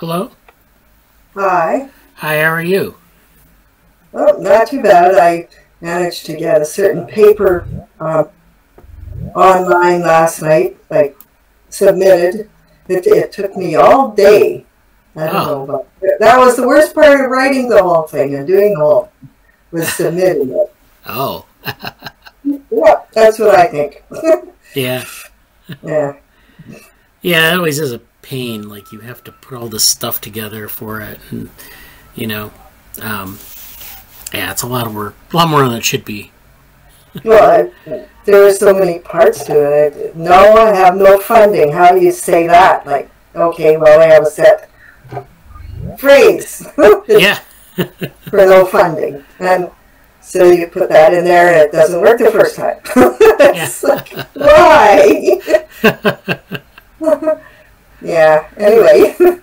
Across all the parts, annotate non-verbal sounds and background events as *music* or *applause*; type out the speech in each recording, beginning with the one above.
Hello. Hi. Hi, how are you? Oh, not too bad. I managed to get a certain paper uh, online last night, like submitted. It, it took me all day. I don't Oh. know, but that was the worst part of writing the whole thing and doing the whole was submitting it. *laughs* Oh, *laughs* Yeah, that's what I think. *laughs* yeah. yeah. Yeah, it always is a pain. Like, you have to put all this stuff together for it. And, you know, um, yeah, it's a lot of work. A lot more than it should be. Well, I, there are so many parts to it. No, I have no funding. How do you say that? Like, okay, well, I have a set phrase *laughs* Yeah. *laughs* for no funding. And so you put that in there and it doesn't work the first time. *laughs* like, why? Yeah, anyway, *laughs*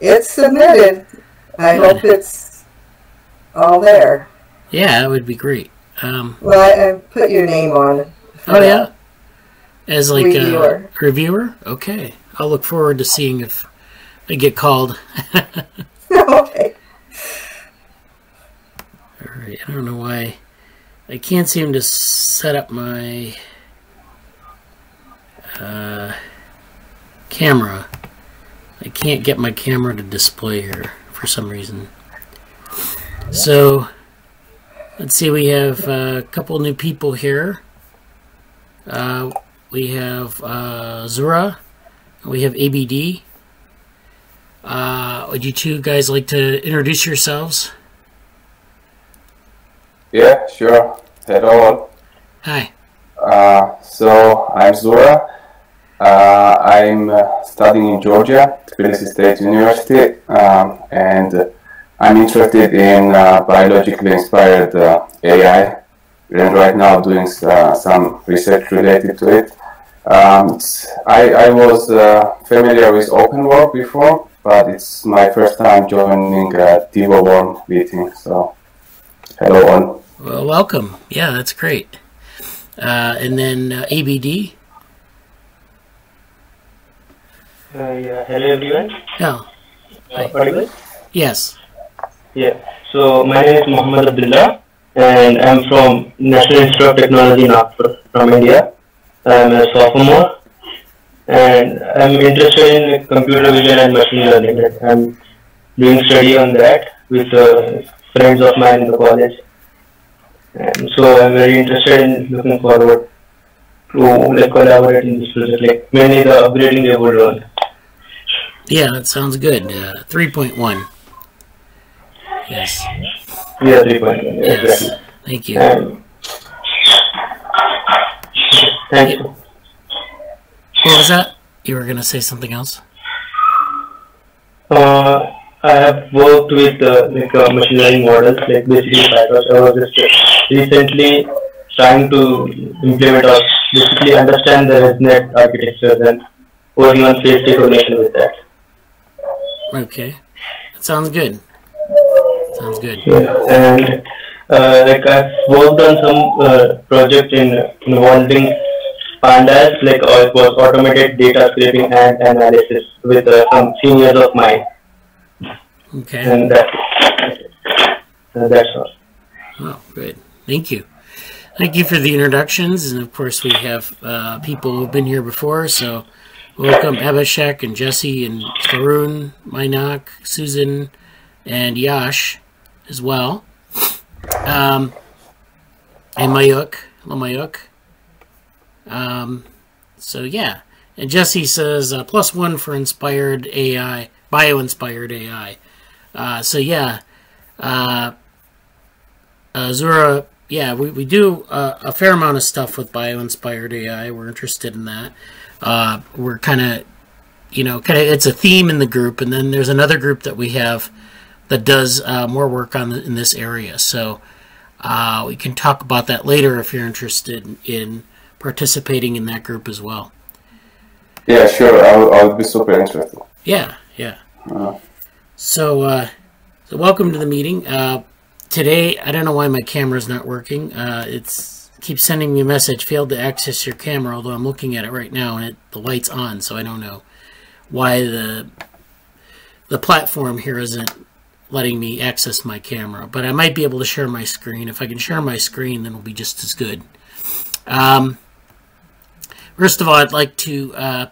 it's submitted. I hope it's all there. Yeah, that would be great. Um, Well, I, I put your name on. it oh, yeah? As like Reviewer. a reviewer? Okay. I'll look forward to seeing if I get called. *laughs* *laughs* okay. All right. I don't know why I can't seem to set up my uh, camera. I can't get my camera to display here for some reason. So let's see. We have uh, a couple new people here. Uh, we have uh, Zura. We have ABD. Uh, would you two guys like to introduce yourselves? Yeah, sure. Hello. Hi. Uh, so I'm Zura. Uh, I'm uh, studying in Georgia, Tbilisi State University, um, and I'm interested in uh, biologically inspired AI, and right now doing some research related to it. Um, I, I was familiar with OpenWorm before, but it's my first time joining a DevoWorm meeting. So, hello all. Well, welcome. Yeah, that's great. Uh, and then uh, ABD. Uh, yeah, hello everyone. Uh, audible? yes. Yeah. So my name is Muhammed Abdullah, and I'm from National Institute of Technology, Nagpur, from India. I'm a sophomore, and I'm interested in computer vision and machine learning. Like, I'm doing study on that with uh, friends of mine in the college, and so I'm very interested in looking forward to like collaborate in this project, like mainly the upgrading the old one. Yeah, that sounds good. Uh, 3.1. Yes. Yeah, three point one. Yes. Exactly. Thank you. And thank you. What was that? You were going to say something else? Uh, I have worked with uh, like uh, machine learning models, like basically PyTorch. I was just uh, recently trying to implement or basically understand the ResNet architecture and working on face recognition with that. Okay. That sounds good. Sounds good. Yeah. And uh, like I've worked on some uh, project in involving pandas, like uh, it was automated data scraping and analysis with uh, some seniors of mine. Okay. and that, uh, that's all. Oh, good. Thank you. Thank you for the introductions. And of course, we have uh, people who've been here before. So, welcome Abhishek and Jesse and Tharun, Mainak, Susan, and Yash as well. Um, and Mayukh. Hello, Mayukh. Um, so, yeah. And Jesse says uh, plus one for inspired AI, bio inspired AI. Uh, so, yeah. Uh, uh, Zura, yeah, we, we do uh, a fair amount of stuff with bio-inspired AI. We're interested in that. Uh, we're kind of, you know, kind of it's a theme in the group, and then there's another group that we have that does uh, more work on the, in this area. So uh, we can talk about that later if you're interested in participating in that group as well. Yeah, sure. I'll, I would be super interested. Yeah, yeah. Uh, So, uh, so welcome to the meeting. Uh, today, I don't know why my camera's not working. Uh, it's keeps sending me a message, failed to access your camera, although I'm looking at it right now and it, the light's on, so I don't know why the the platform here isn't letting me access my camera, but I might be able to share my screen. If I can share my screen, then it'll be just as good. Um, first of all, I'd like to uh,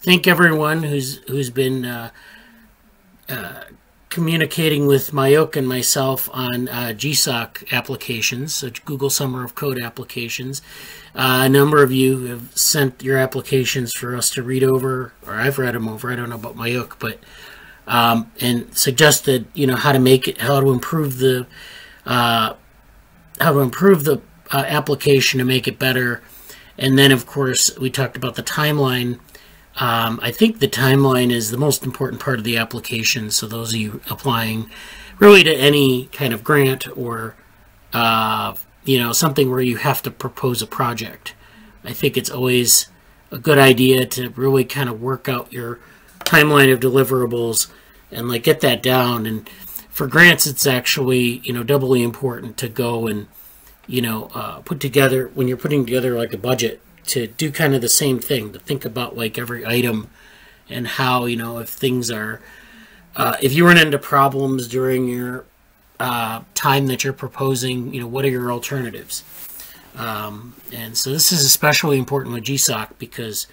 thank everyone who's who's been uh, uh, communicating with Mayukh and myself on uh, GSOC applications, such Google Summer of Code applications. Uh, a number of you have sent your applications for us to read over, or I've read them over. I don't know about Mayukh, but um, and suggested you know how to make it, how to improve the, uh, how to improve the uh, application to make it better. And then, of course, we talked about the timeline um, I think the timeline is the most important part of the application. So those of you applying really to any kind of grant or uh, you know something where you have to propose a project, I think it's always a good idea to really kind of work out your timeline of deliverables and like get that down. And for grants, it's actually you know doubly important to go and you know uh, put together when you're putting together like a budget to do kind of the same thing to think about like every item and how you know if things are uh, if you run into problems during your uh, time that you're proposing you know what are your alternatives? Um, and so this is especially important with GSOC because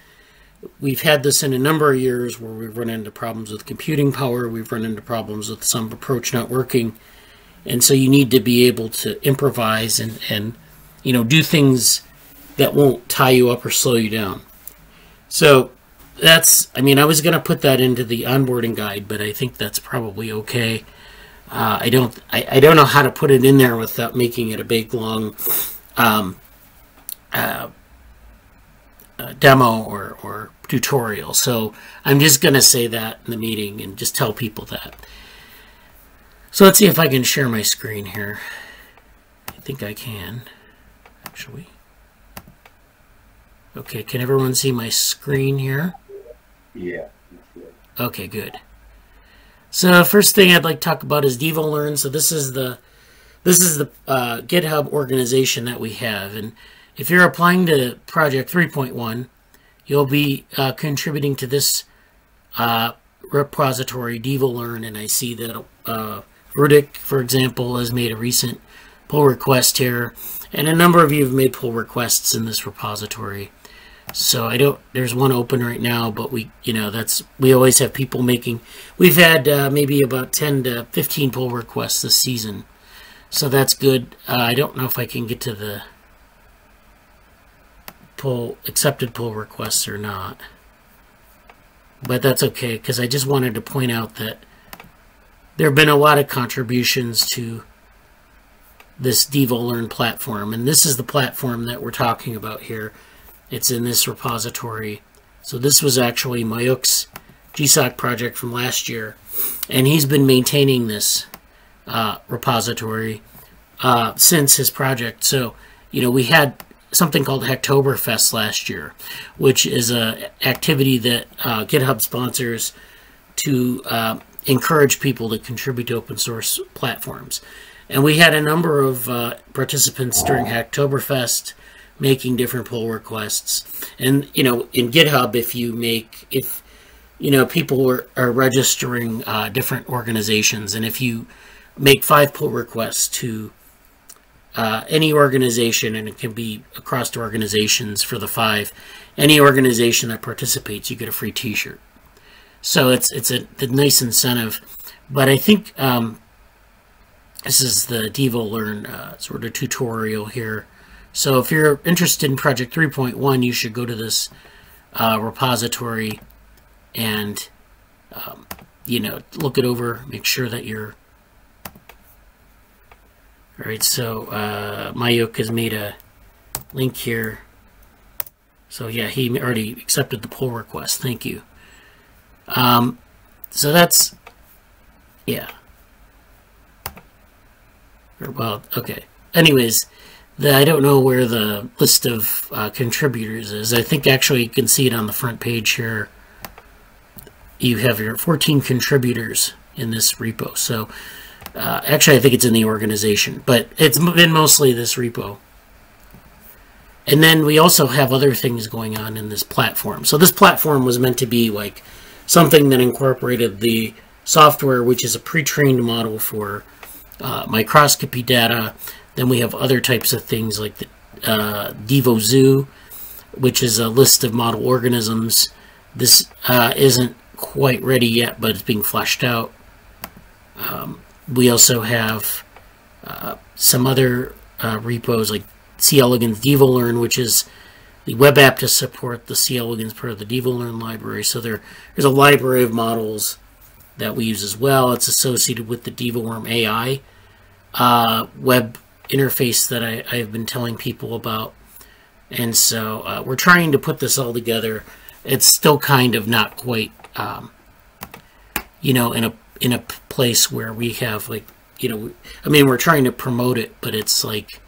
we've had this in a number of years where we've run into problems with computing power we've run into problems with some approach not working and so you need to be able to improvise and and you know do things that won't tie you up or slow you down. So that's, I mean, I was going to put that into the onboarding guide, but I think that's probably okay. Uh, I don't, I, I don't know how to put it in there without making it a big long um, uh, uh, demo or, or tutorial. So I'm just going to say that in the meeting and just tell people that. So let's see if I can share my screen here. I think I can, actually. Okay, can everyone see my screen here? Yeah. Okay, good. So first thing I'd like to talk about is DevoLearn. So this is the this is the uh, GitHub organization that we have, and if you're applying to Project 3.1, you'll be uh, contributing to this uh, repository DevoLearn, and I see that uh, Vrutik, for example, has made a recent pull request here, and a number of you have made pull requests in this repository. So I don't, there's one open right now, but we, you know, that's, we always have people making, we've had uh, maybe about 10 to 15 pull requests this season. So that's good. Uh, I don't know if I can get to the pull, accepted pull requests or not. But that's okay, because I just wanted to point out that there have been a lot of contributions to this DevoLearn platform. And this is the platform that we're talking about here. It's in this repository. So this was actually Mayukh's GSOC project from last year. And he's been maintaining this uh, repository uh, since his project. So, you know, we had something called Hacktoberfest last year, which is a activity that uh, GitHub sponsors to uh, encourage people to contribute to open source platforms. And we had a number of uh, participants during Hacktoberfest making different pull requests. And, you know, in GitHub, if you make, if, you know, people are, are registering uh, different organizations, and if you make five pull requests to uh, any organization, and it can be across the organizations for the five, any organization that participates, you get a free T-shirt. So it's it's a, a, nice incentive, but I think um, this is the DevoLearn uh, sort of tutorial here. So if you're interested in Project 3.1, you should go to this uh, repository and, um, you know, look it over, make sure that you're... All right, so uh, Mayukh has made a link here. So yeah, he already accepted the pull request. Thank you. Um, so that's, yeah. Well, okay. Anyways, the, I don't know where the list of uh, contributors is. I think actually you can see it on the front page here. You have your 14 contributors in this repo. So uh, actually I think it's in the organization, but it's been mostly this repo. And then we also have other things going on in this platform. So this platform was meant to be like something that incorporated the software, which is a pre-trained model for uh, microscopy data. Then we have other types of things like the uh, DevoZoo, which is a list of model organisms. This uh, isn't quite ready yet, but it's being fleshed out. Um, we also have uh, some other uh, repos like C. elegans DevoLearn, which is the web app to support the C. elegans part of the DevoLearn library. So there, there's a library of models that we use as well. It's associated with the DevoWorm AI uh, web interface that I, I've been telling people about. And so uh, we're trying to put this all together. It's still kind of not quite, um, you know, in a in a place where we have like, you know, I mean, we're trying to promote it, but it's like,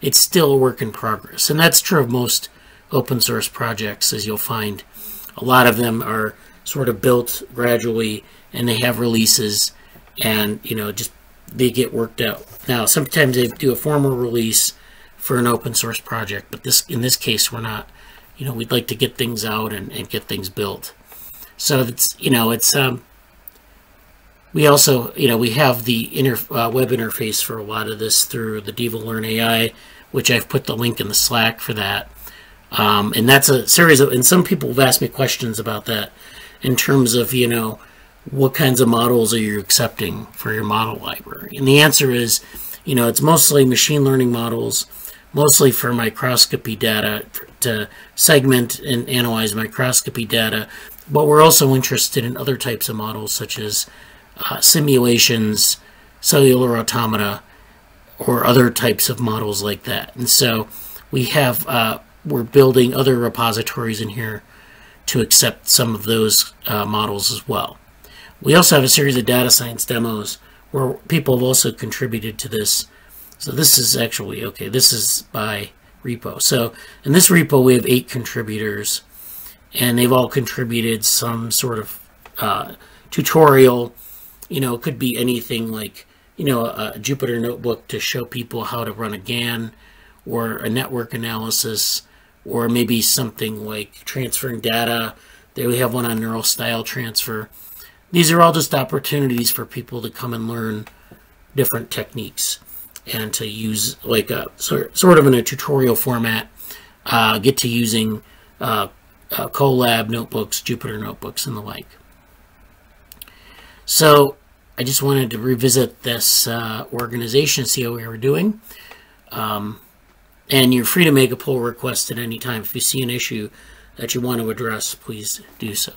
it's still a work in progress. And that's true of most open source projects, as you'll find. A lot of them are sort of built gradually and they have releases and, you know, just they get worked out. Now, sometimes they do a formal release for an open source project, but this in this case, we're not. You know, we'd like to get things out and, and get things built. So it's you know it's um, we also you know we have the inter, uh, web interface for a lot of this through the DevoLearn AI, which I've put the link in the Slack for that. Um, and that's a series of and some people have asked me questions about that in terms of you know what kinds of models are you accepting for your model library? And the answer is, you know, it's mostly machine learning models, mostly for microscopy data to segment and analyze microscopy data. But we're also interested in other types of models such as uh, simulations, cellular automata, or other types of models like that. And so we have, uh, we're building other repositories in here to accept some of those uh, models as well. We also have a series of data science demos where people have also contributed to this. So this is actually, okay, this is by repo. So in this repo, we have eight contributors, and they've all contributed some sort of uh, tutorial. You know, it could be anything like, you know, a Jupyter notebook to show people how to run a GAN, or a network analysis, or maybe something like transferring data. There we have one on neural style transfer. These are all just opportunities for people to come and learn different techniques and to use like a sort of in a tutorial format, uh, get to using uh, uh, Colab notebooks, Jupyter notebooks, and the like. So I just wanted to revisit this uh, organization, see how we were doing. Um, and you're free to make a pull request at any time. If you see an issue that you want to address, please do so.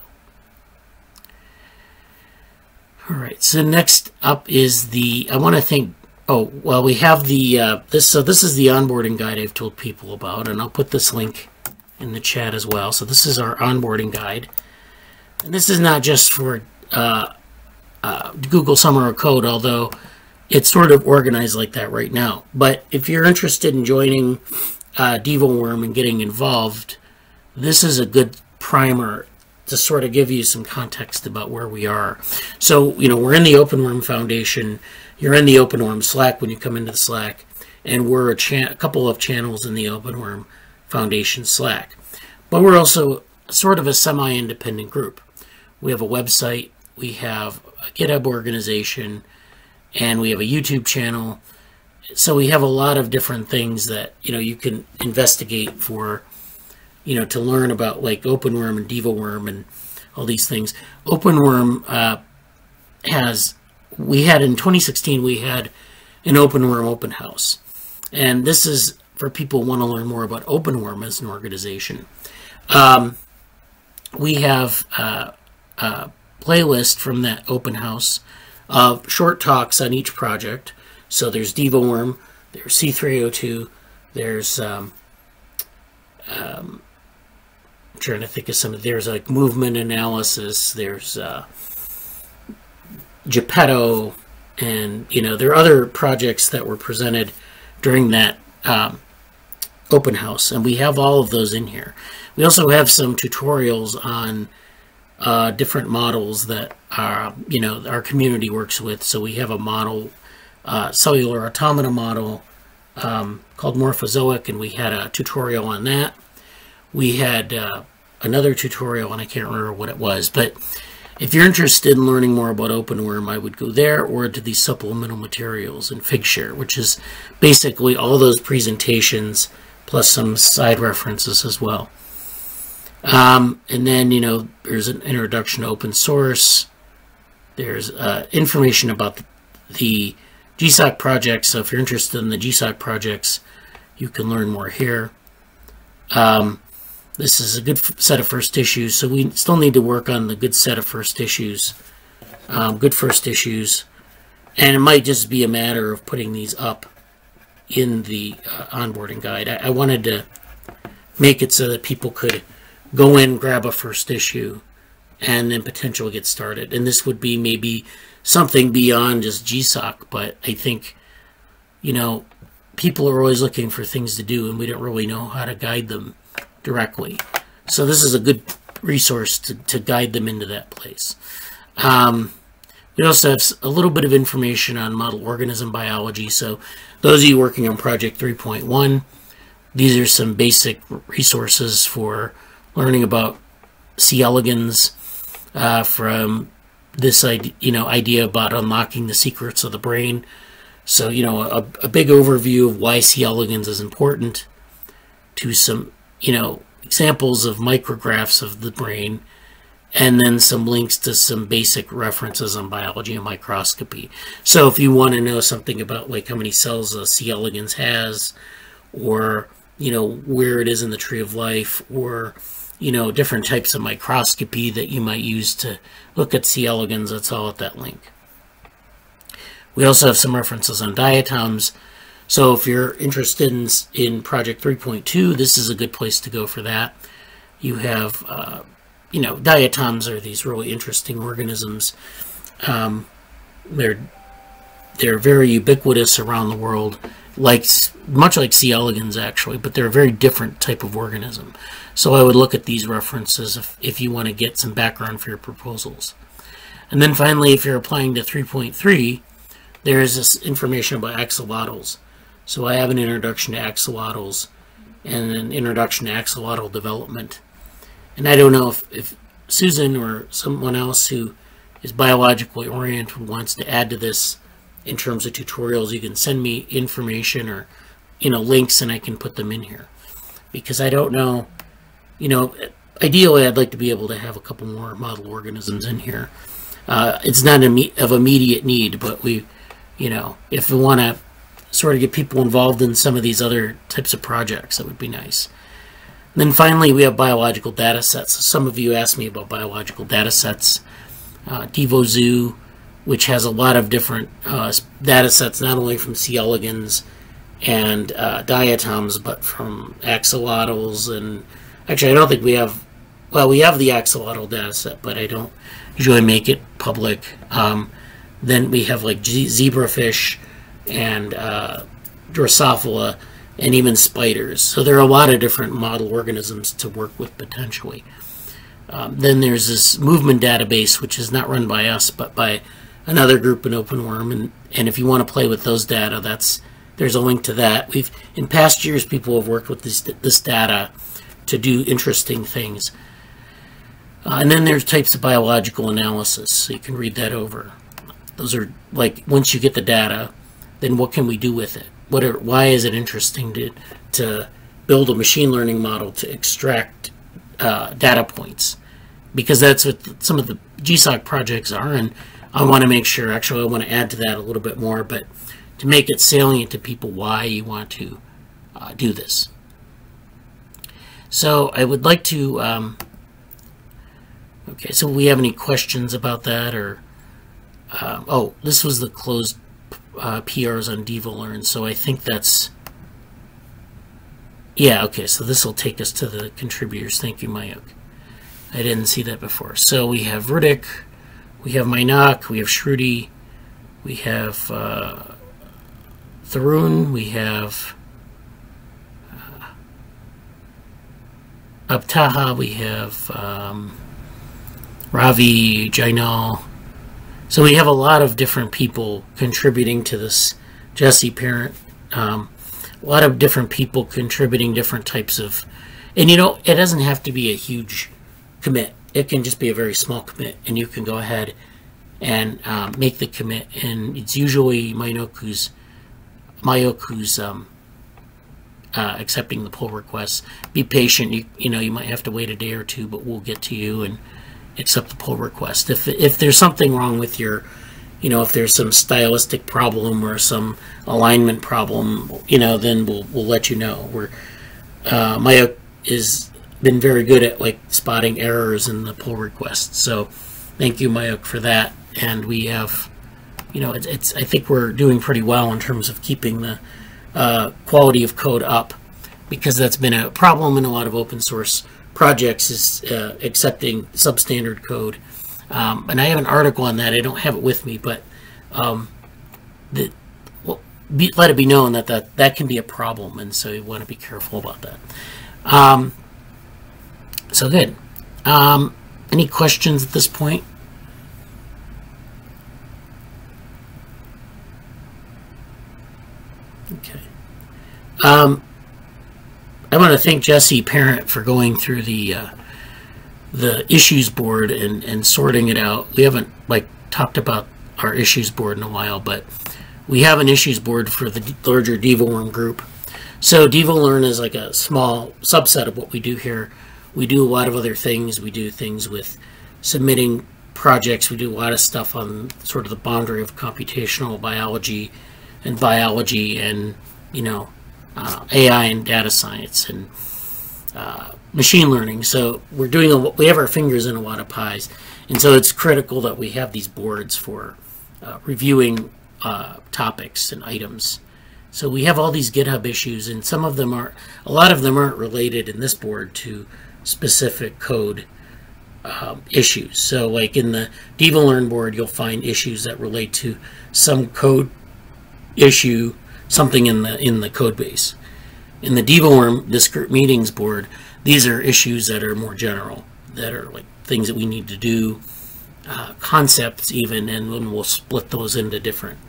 All right, so next up is the, I want to think, oh, well, we have the, uh, this, so this is the onboarding guide I've told people about, and I'll put this link in the chat as well. So this is our onboarding guide. And this is not just for uh, uh, Google Summer of Code, although it's sort of organized like that right now. But if you're interested in joining uh, DevoWorm and getting involved, this is a good primer to sort of give you some context about where we are. So, you know, we're in the OpenWorm Foundation. You're in the OpenWorm Slack when you come into the Slack, and we're a, a couple of channels in the OpenWorm Foundation Slack. But we're also sort of a semi-independent group. We have a website, we have a GitHub organization, and we have a YouTube channel. So we have a lot of different things that, you know, you can investigate for you know, to learn about like OpenWorm and DevoWorm and all these things. OpenWorm uh, has, we had in 2016, we had an OpenWorm open house. And this is for people who want to learn more about OpenWorm as an organization. Um, we have uh, a playlist from that open house of short talks on each project. So there's DevoWorm, there's C302, there's um, um, trying to think of some. There's like movement analysis. There's uh, Geppetto, and you know there are other projects that were presented during that um, open house, and we have all of those in here. We also have some tutorials on uh, different models that our you know our community works with. So we have a model, uh, cellular automata model um, called Morphozoic, and we had a tutorial on that. We had uh, another tutorial, and I can't remember what it was, but if you're interested in learning more about OpenWorm, I would go there or to the supplemental materials in Figshare, which is basically all those presentations plus some side references as well. Um, and then, you know, there's an introduction to open source. There's uh, information about the, the GSOC projects. So if you're interested in the GSOC projects, you can learn more here. Um, this is a good set of first issues, so we still need to work on the good set of first issues, um, good first issues, and it might just be a matter of putting these up in the uh, onboarding guide. I, I wanted to make it so that people could go in, grab a first issue, and then potentially get started. And this would be maybe something beyond just GSOC, but I think, you know, people are always looking for things to do, and we don't really know how to guide them directly. So this is a good resource to, to guide them into that place. Um, we also have a little bit of information on model organism biology. So those of you working on Project 3.1, these are some basic resources for learning about C. elegans uh, from this idea, you know, idea about unlocking the secrets of the brain. So, you know, a, a big overview of why C. elegans is important to some you know, examples of micrographs of the brain, and then some links to some basic references on biology and microscopy. So if you want to know something about like how many cells a C. elegans has, or you know where it is in the tree of life, or you know different types of microscopy that you might use to look at C. elegans, that's all at that link. We also have some references on diatoms so if you're interested in, in Project 3.2, this is a good place to go for that. You have, uh, you know, diatoms are these really interesting organisms. Um, they're they're very ubiquitous around the world, like much like C. elegans actually, but they're a very different type of organism. So I would look at these references if, if you want to get some background for your proposals. And then finally, if you're applying to 3.3, there is this information about axolotls. So I have an introduction to axolotls and an introduction to axolotl development. And I don't know if, if Susan or someone else who is biologically oriented wants to add to this in terms of tutorials, you can send me information or, you know, links and I can put them in here. Because I don't know, you know, ideally I'd like to be able to have a couple more model organisms in here. Uh, it's not a of immediate need, but we, you know, if we want to sort of get people involved in some of these other types of projects. That would be nice. And then finally, we have biological data sets. some of you asked me about biological data sets. Uh, DevoZoo, which has a lot of different uh, data sets, not only from C. elegans and uh, diatoms, but from axolotls. And actually, I don't think we have, well, we have the axolotl data set, but I don't usually make it public. Um, then we have like zebrafish, and uh, Drosophila, and even spiders. So there are a lot of different model organisms to work with potentially. Um, then there's this movement database, which is not run by us, but by another group in OpenWorm. And, and if you want to play with those data, that's there's a link to that. We've in past years, people have worked with this this data to do interesting things. Uh, and then there's types of biological analysis, so you can read that over. Those are like once you get the data, then what can we do with it? What are, why is it interesting to, to build a machine learning model to extract uh, data points? Because that's what some of the GSOC projects are, and I want to make sure, actually I want to add to that a little bit more, but to make it salient to people why you want to uh, do this. So I would like to, um, okay, so we have any questions about that or, uh, oh, this was the closed uh, PRs on DevoLearn, so I think that's... Yeah, okay, so this will take us to the contributors. Thank you, Mayukh. I didn't see that before. So we have Vrutik, we have Mainak, we have Shruti, we have uh, Tharun, we have uh, Abtaha, we have um, Ravi, Jainal, so we have a lot of different people contributing to this Jesse Parent. Um, a lot of different people contributing different types of, and you know, it doesn't have to be a huge commit. it can just be a very small commit, and you can go ahead and um, make the commit. And it's usually Mayukh's Mayukh's um, uh, accepting the pull requests. Be patient. You you know you might have to wait a day or two, but we'll get to you and accept the pull request. If if there's something wrong with your you know, if there's some stylistic problem or some alignment problem, you know, then we'll we'll let you know. We're uh, Maya is been very good at like spotting errors in the pull requests. So thank you, Mayukh, for that. And we have, you know, it's, it's I think we're doing pretty well in terms of keeping the uh, quality of code up because that's been a problem in a lot of open source projects is uh, accepting substandard code. Um, and I have an article on that. I don't have it with me, but um, the, well, be, let it be known that, that that can be a problem, and so you want to be careful about that. Um, so good. Um, any questions at this point? Okay. I want to thank Jesse Parent for going through the uh, the issues board and, and sorting it out. We haven't like talked about our issues board in a while, but we have an issues board for the larger DevoWorm group. So DevoLearn is like a small subset of what we do here. We do a lot of other things. We do things with submitting projects. We do a lot of stuff on sort of the boundary of computational biology and biology and, you know, uh, AI and data science and uh, machine learning. So we're doing, a, we have our fingers in a lot of pies. And so it's critical that we have these boards for uh, reviewing uh, topics and items. So we have all these GitHub issues, and some of them are, a lot of them aren't related in this board to specific code um, issues. So, like in the DevoLearn board, you'll find issues that relate to some code issue, something in the in the code base. In the DevoWorm discrete meetings board, these are issues that are more general, that are like things that we need to do, uh, concepts even, and then we'll split those into different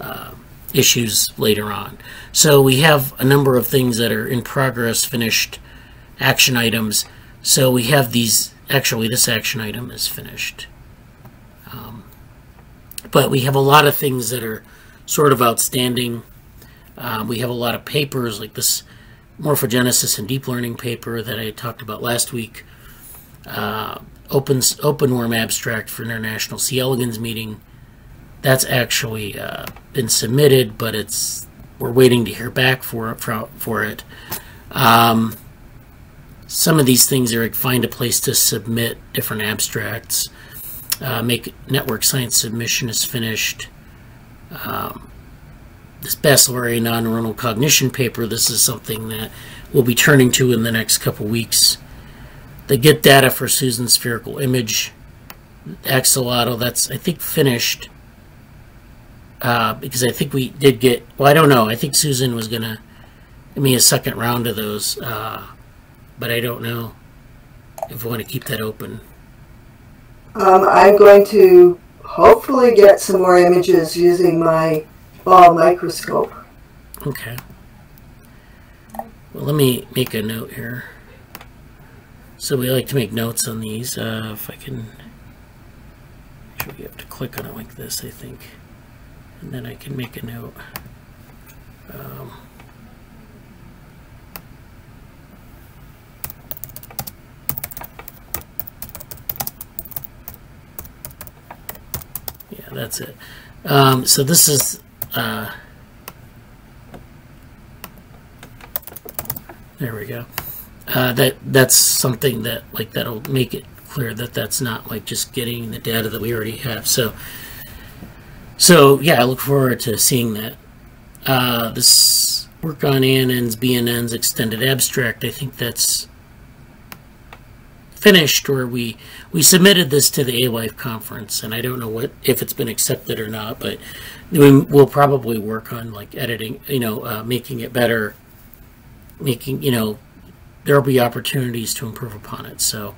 uh, issues later on. So we have a number of things that are in progress, finished action items. So we have these, actually this action item is finished. Um, but we have a lot of things that are sort of outstanding. Uh, we have a lot of papers like this morphogenesis and deep learning paper that I talked about last week. Uh, open OpenWorm abstract for International C. elegans meeting. That's actually uh, been submitted, but it's we're waiting to hear back for for, for it. Um, some of these things are like find a place to submit different abstracts. Uh, make network science submission is finished. Um, this Bacillaria non-neuronal cognition paper, this is something that we'll be turning to in the next couple weeks. The get data for Susan's spherical image axolotl, that's, I think, finished. Uh, because I think we did get, well, I don't know. I think Susan was going to give me a second round of those. Uh, but I don't know if we want to keep that open. Um, I'm going to hopefully get some more images using my ball microscope. Okay. Well, let me make a note here. So we like to make notes on these. Uh, if I can, actually, you have to click on it like this, I think, and then I can make a note. Um, yeah, that's it. Um, so this is uh, there we go. Uh, that that's something that like that'll make it clear that that's not like just getting the data that we already have. So so yeah, I look forward to seeing that. Uh, this work on ANN's BNN's extended abstract. I think that's finished or we we submitted this to the ALIFE conference and I don't know what if it's been accepted or not but we, will probably work on like editing you know uh, making it better making you know there'll be opportunities to improve upon it. So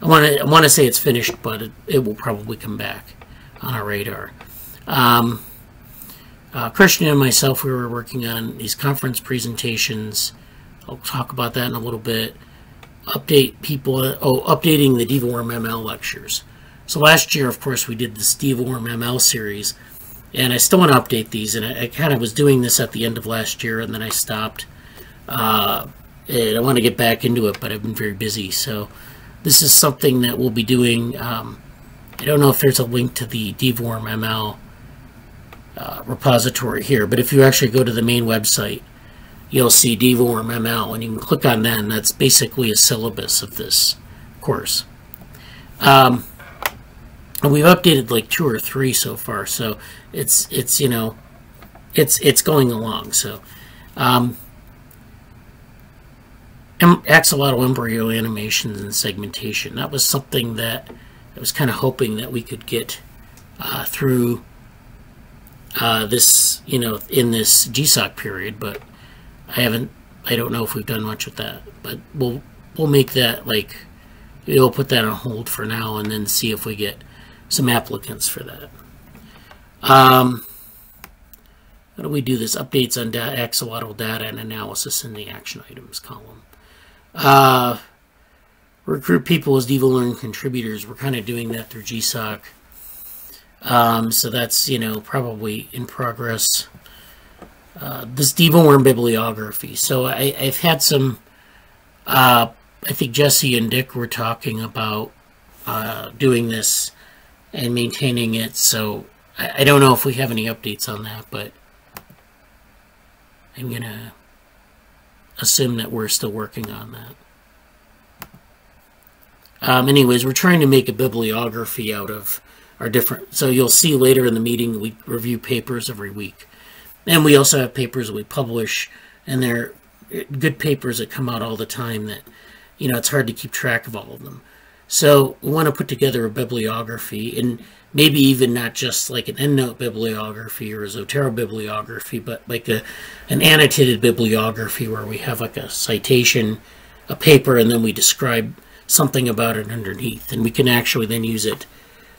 I want to I want to say it's finished but it, it, will probably come back on our radar. Um, uh, Christian and myself we were working on these conference presentations. I'll talk about that in a little bit update people. Oh, updating the DevoWorm ML lectures. So last year, of course, we did this DevoWorm ML series, and I still want to update these. And I, I kind of was doing this at the end of last year, and then I stopped. Uh, and I want to get back into it, but I've been very busy. So this is something that we'll be doing. Um, I don't know if there's a link to the DevoWorm ML uh, repository here, but if you actually go to the main website, you'll see DevoWorm ML, and you can click on that, and that's basically a syllabus of this course. Um, we've updated like two or three so far, so it's it's you know, it's it's going along. So, um, axolotl embryo animations and segmentation. That was something that I was kind of hoping that we could get uh, through uh, this, you know, in this GSOC period, but I haven't. I don't know if we've done much with that, but we'll we'll make that like we'll put that on hold for now, and then see if we get some applicants for that. Um, how do we do this? Updates on da axolotl data and analysis in the action items column. Uh, recruit people as DevoLearn contributors. We're kind of doing that through GSOC. Um, so that's, you know, probably in progress. Uh, this DevoWorm bibliography. So I, have had some, uh, I think Jesse and Dick were talking about uh, doing this and maintaining it. So I, I don't know if we have any updates on that, but I'm going to assume that we're still working on that. Um, anyways, we're trying to make a bibliography out of our different. So you'll see later in the meeting we review papers every week, and we also have papers that we publish, and they're eh, good papers that come out all the time. That you know it's hard to keep track of all of them. So we want to put together a bibliography, and maybe even not just like an EndNote bibliography or a Zotero bibliography, but like a an annotated bibliography where we have like a citation, a paper, and then we describe something about it underneath. And we can actually then use it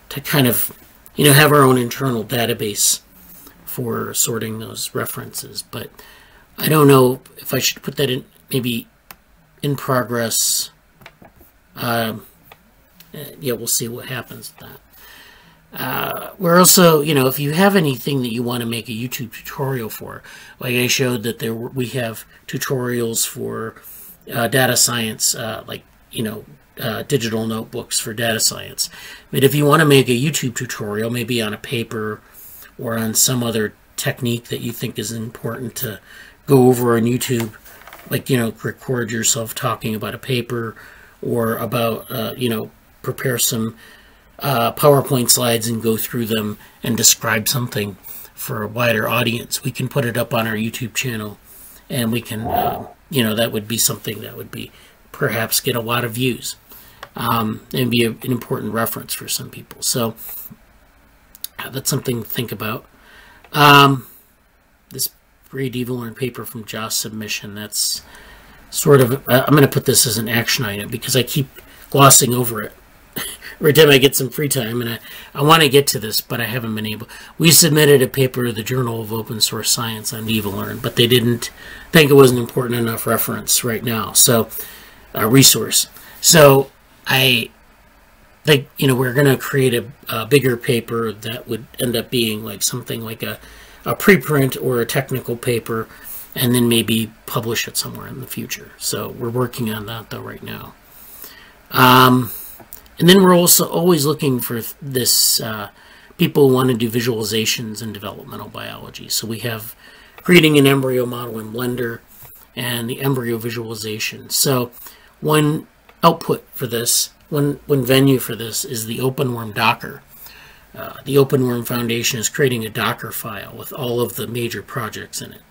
to kind of, you know, have our own internal database for sorting those references. But I don't know if I should put that in maybe in progress. Um, yeah, we'll see what happens with that. Uh, we're also, you know, if you have anything that you want to make a YouTube tutorial for, like I showed that there we have tutorials for uh, data science, uh, like, you know, uh, digital notebooks for data science. But if you want to make a YouTube tutorial, maybe on a paper or on some other technique that you think is important to go over on YouTube, like, you know, record yourself talking about a paper or about, uh, you know, prepare some uh, PowerPoint slides and go through them and describe something for a wider audience, we can put it up on our YouTube channel and we can, uh, you know, that would be something that would be perhaps get a lot of views um, and be a, an important reference for some people. So that's something to think about. Um, this Great DevoLearn paper from JOSS submission, that's sort of, uh, I'm going to put this as an action item because I keep glossing over it *laughs* every time I get some free time, and I, I want to get to this, but I haven't been able. We submitted a paper to the Journal of Open Source Science on DevoLearn, but they didn't think it was an important enough reference right now, so a resource. So I think you know we're going to create a, a, bigger paper that would end up being like something like a, a preprint or a technical paper and then maybe publish it somewhere in the future. So we're working on that though right now. Um, and then we're also always looking for this uh, people want to do visualizations in developmental biology. So we have creating an embryo model in blender and the embryo visualization. So one output for this, one, one venue for this is the OpenWorm Docker. Uh, the OpenWorm Foundation is creating a Docker file with all of the major projects in it.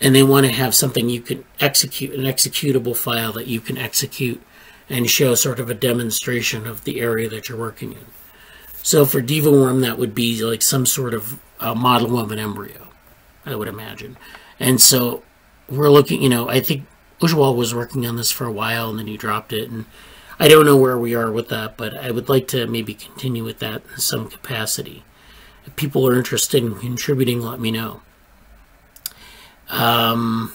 And they want to have something you can execute, an executable file that you can execute and show sort of a demonstration of the area that you're working in. So for DevoWorm, that would be like some sort of uh, model of an embryo, I would imagine. And so we're looking, you know, I think Ujwal was working on this for a while and then he dropped it. And I don't know where we are with that, but I would like to maybe continue with that in some capacity. If people are interested in contributing, let me know. Um,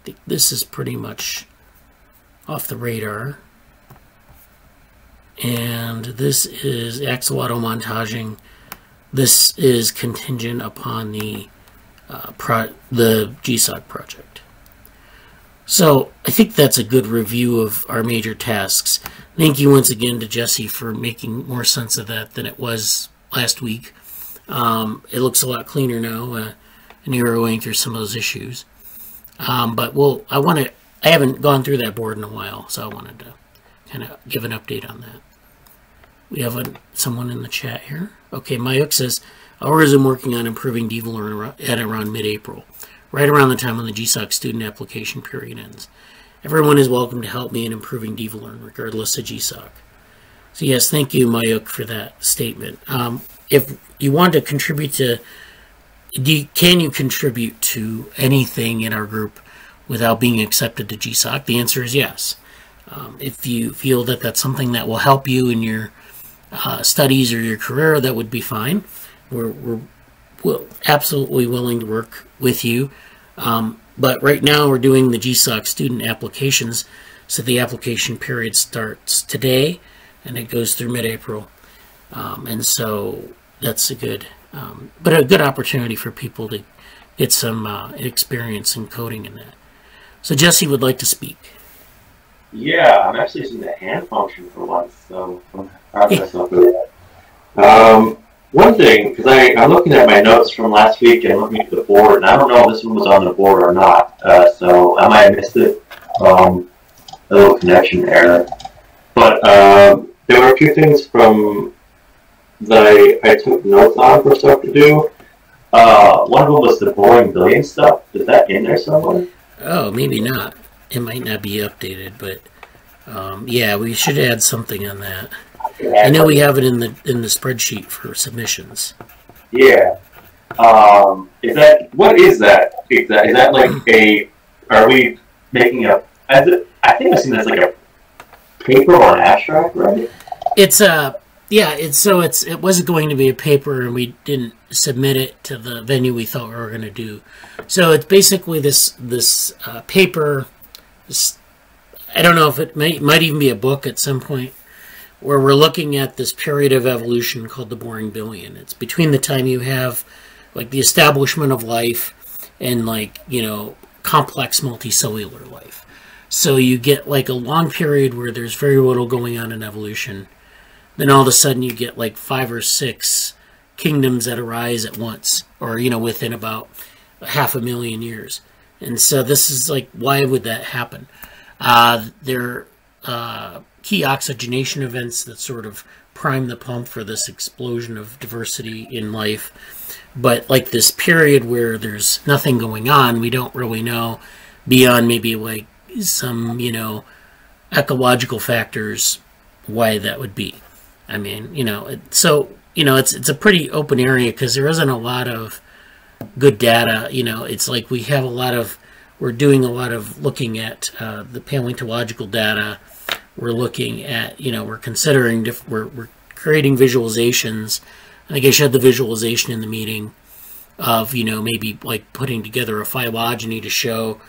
I think this is pretty much off the radar. And this is auto montaging. This is contingent upon the uh, the GSOC project. So I think that's a good review of our major tasks. Thank you once again to Jesse for making more sense of that than it was last week. Um, it looks a lot cleaner now, uh, and you're going through some of those issues. Um, but well, I want to. I haven't gone through that board in a while, so I wanted to kind of give an update on that. We have a, someone in the chat here. Okay, Mayukh says, I'll working on improving DevoLearn at around mid-April, right around the time when the GSOC student application period ends. Everyone is welcome to help me in improving DevoLearn, regardless of GSOC. So yes, thank you, Mayukh, for that statement. Um, if you want to contribute to, you, can you contribute to anything in our group without being accepted to GSOC? The answer is yes. Um, if you feel that that's something that will help you in your uh, studies or your career, that would be fine. We're, we're, we're absolutely willing to work with you. Um, but right now we're doing the GSOC student applications. So the application period starts today and it goes through mid-April. Um, and so that's a good, um, but a good opportunity for people to get some uh, experience in coding in that. So Jesse would like to speak. Yeah, I'm actually using the hand function for once, so that's not good. Um, one thing, because I'm looking at my notes from last week and looking at the board, and I don't know if this one was on the board or not, uh, so I might have missed it. Um, a little connection error. But um, there were a few things from that I, I took notes on for stuff to do. Uh, one of them was the boring billion stuff. Is that in there somewhere? Oh, maybe not. It might not be updated, but um, yeah, we should add something on that. I know we have it in the in the spreadsheet for submissions. Yeah. Um, is that what is that? Is that is that like a? Are we making a? As it, I think I've seen that's like a paper or an abstract, right? It's a yeah. It's so it's it wasn't going to be a paper, and we didn't submit it to the venue we thought we were going to do. So it's basically this this uh, paper. This, I don't know if it might might even be a book at some point where we're looking at this period of evolution called the boring billion. It's between the time you have like the establishment of life and like, you know, complex multicellular life. So you get like a long period where there's very little going on in evolution. Then all of a sudden you get like five or six kingdoms that arise at once or, you know, within about half a million years. And so this is like, why would that happen? Uh, there, uh, key oxygenation events that sort of prime the pump for this explosion of diversity in life. But like this period where there's nothing going on, we don't really know beyond maybe like some, you know, ecological factors why that would be. I mean, you know, so, you know, it's it's a pretty open area because there isn't a lot of good data. You know, it's like we have a lot of, we're doing a lot of looking at uh, the paleontological data we're looking at, you know, we're considering, diff- we're, we're creating visualizations. I think I showed the visualization in the meeting of, you know, maybe like putting together a phylogeny to show,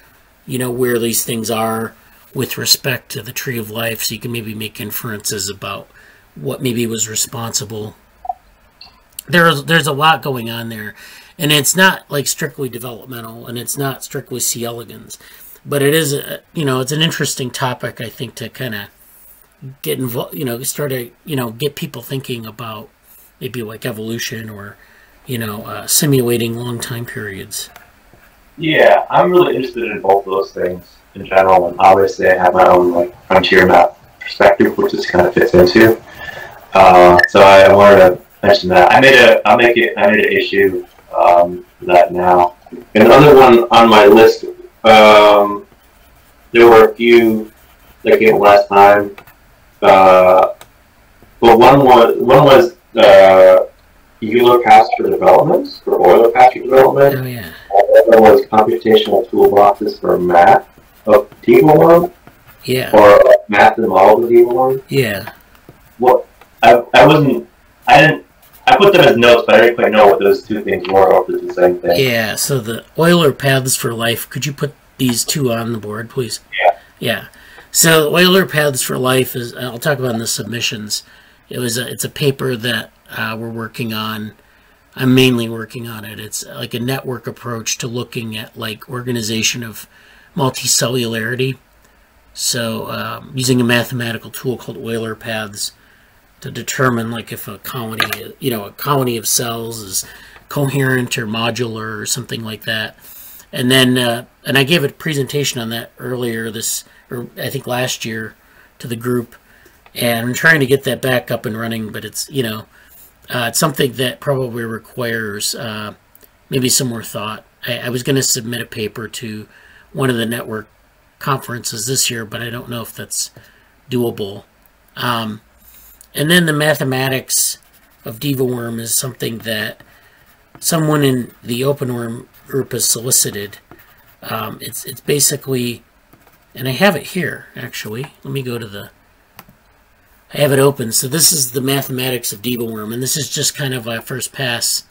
you know, where these things are with respect to the tree of life. So you can maybe make inferences about what maybe was responsible. There's, there's a lot going on there. And it's not like strictly developmental and it's not strictly C. elegans but it is a, you know it's an interesting topic I think to kind of get involved you know start to you know get people thinking about maybe like evolution or you know uh, simulating long time periods. Yeah i'm really interested in both of those things in general and obviously i have my own like frontier map perspective which this kind of fits into. Uh, so I, wanted to mention that. I made a i make it i made an issue um, that now. And the one on my list um, there were a few that came last time. Uh, but one was one was uh, Euler for developments for Euler for development. Oh yeah. There was computational toolboxes for math of DevoLearn. Yeah. Or math and model of DevoLearn. Yeah. Well, I, I wasn't. I didn't. I put them as notes, but I didn't quite know what those two things were, or the same thing. Yeah. So the Euler paths for life. Could you put these two on the board, please? Yeah. Yeah. So Euler Paths for Life is I'll talk about in the submissions. It was a, it's a paper that uh, we're working on. I'm mainly working on it. It's like a network approach to looking at like organization of multicellularity. So um, using a mathematical tool called Euler Paths to determine like if a colony, you know, a colony of cells is coherent or modular or something like that. And then, uh, and I gave a presentation on that earlier this or I think last year to the group, and I'm trying to get that back up and running. But it's you know, uh, it's something that probably requires uh, maybe some more thought. I, I was going to submit a paper to one of the network conferences this year, but I don't know if that's doable. Um, and then the mathematics of DevoWorm is something that someone in the OpenWorm group has solicited. Um, it's it's basically and I have it here, actually. Let me go to the... I have it open. So this is the mathematics of DevoWorm, and this is just kind of a first pass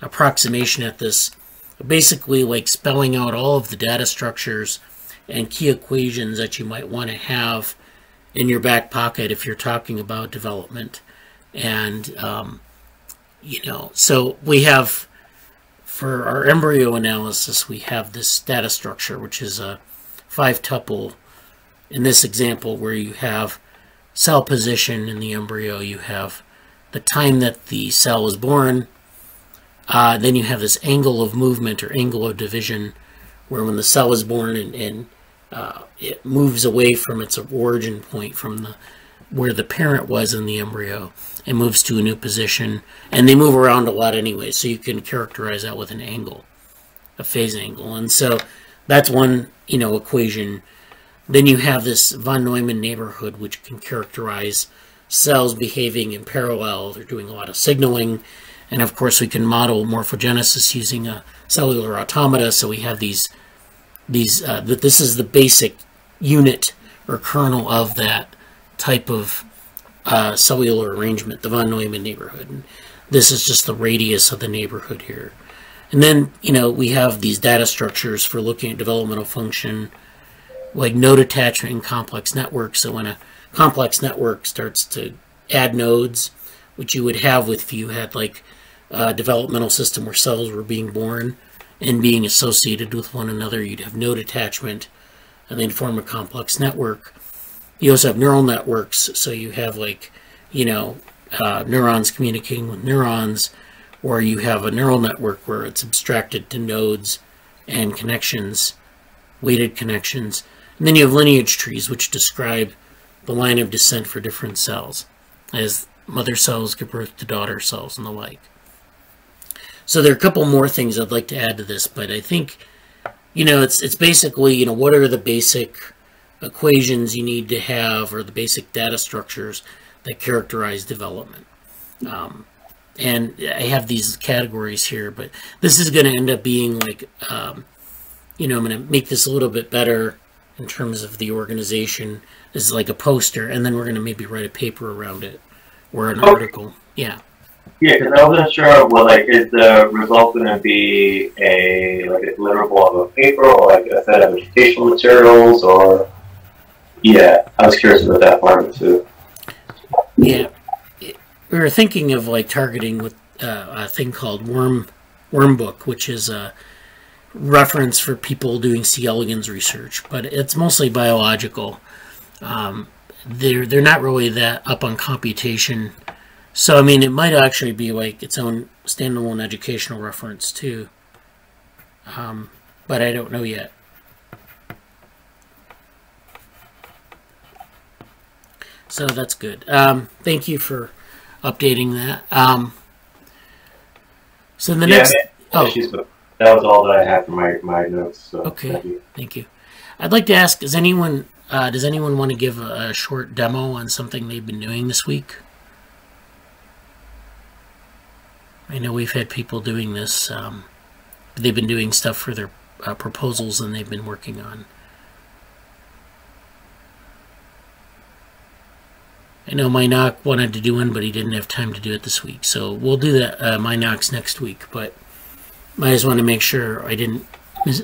approximation at this. Basically, like spelling out all of the data structures and key equations that you might want to have in your back pocket if you're talking about development. And, um, you know, so we have, for our embryo analysis, we have this data structure, which is a five tuple in this example where you have cell position in the embryo, you have the time that the cell was born, uh, then you have this angle of movement or angle of division where when the cell was born and, and uh, it moves away from its origin point from the where the parent was in the embryo and moves to a new position and they move around a lot anyway so you can characterize that with an angle a phase angle and so that's one you know, equation. Then you have this von Neumann neighborhood, which can characterize cells behaving in parallel. They're doing a lot of signaling. And of course, we can model morphogenesis using a cellular automata. So we have these, these, uh, this is the basic unit or kernel of that type of uh, cellular arrangement, the von Neumann neighborhood. And this is just the radius of the neighborhood here. And then, you know, we have these data structures for looking at developmental function, like node attachment in complex networks. So when a complex network starts to add nodes, which you would have with if you had like a developmental system where cells were being born and being associated with one another, you'd have node attachment and then form a complex network. You also have neural networks, so you have like, you know, uh, neurons communicating with neurons, or you have a neural network where it's abstracted to nodes and connections, weighted connections. And then you have lineage trees, which describe the line of descent for different cells, as mother cells give birth to daughter cells and the like. So there are a couple more things I'd like to add to this, but I think, you know, it's it's basically, you know, what are the basic equations you need to have or the basic data structures that characterize development. Um, and I have these categories here, but this is going to end up being like, um, you know, I'm going to make this a little bit better in terms of the organization. This is like a poster, and then we're going to maybe write a paper around it or an okay. article. Yeah. Yeah, because I wasn't sure. Well, like, is the result going to be a like a deliverable of a paper or like a set of educational materials or? Yeah, I was curious about that part of it too. Yeah, we were thinking of like targeting with uh, a thing called Worm Worm Book, which is a reference for people doing C. elegans research, but it's mostly biological. Um, they're they're not really that up on computation, so I mean it might actually be like its own standalone educational reference too. Um, but I don't know yet. So that's good. Um, thank you for updating that. Um, so the yeah, next. Oh. That was all that I had for my, my notes. So okay, thank you. thank you. I'd like to ask: Does anyone uh, does anyone want to give a, a, short demo on something they've been doing this week? I know we've had people doing this. Um, they've been doing stuff for their uh, proposals and they've been working on. I know Mainak wanted to do one, but he didn't have time to do it this week. So we'll do that uh, Mainak's next week, but I just want to make sure I didn't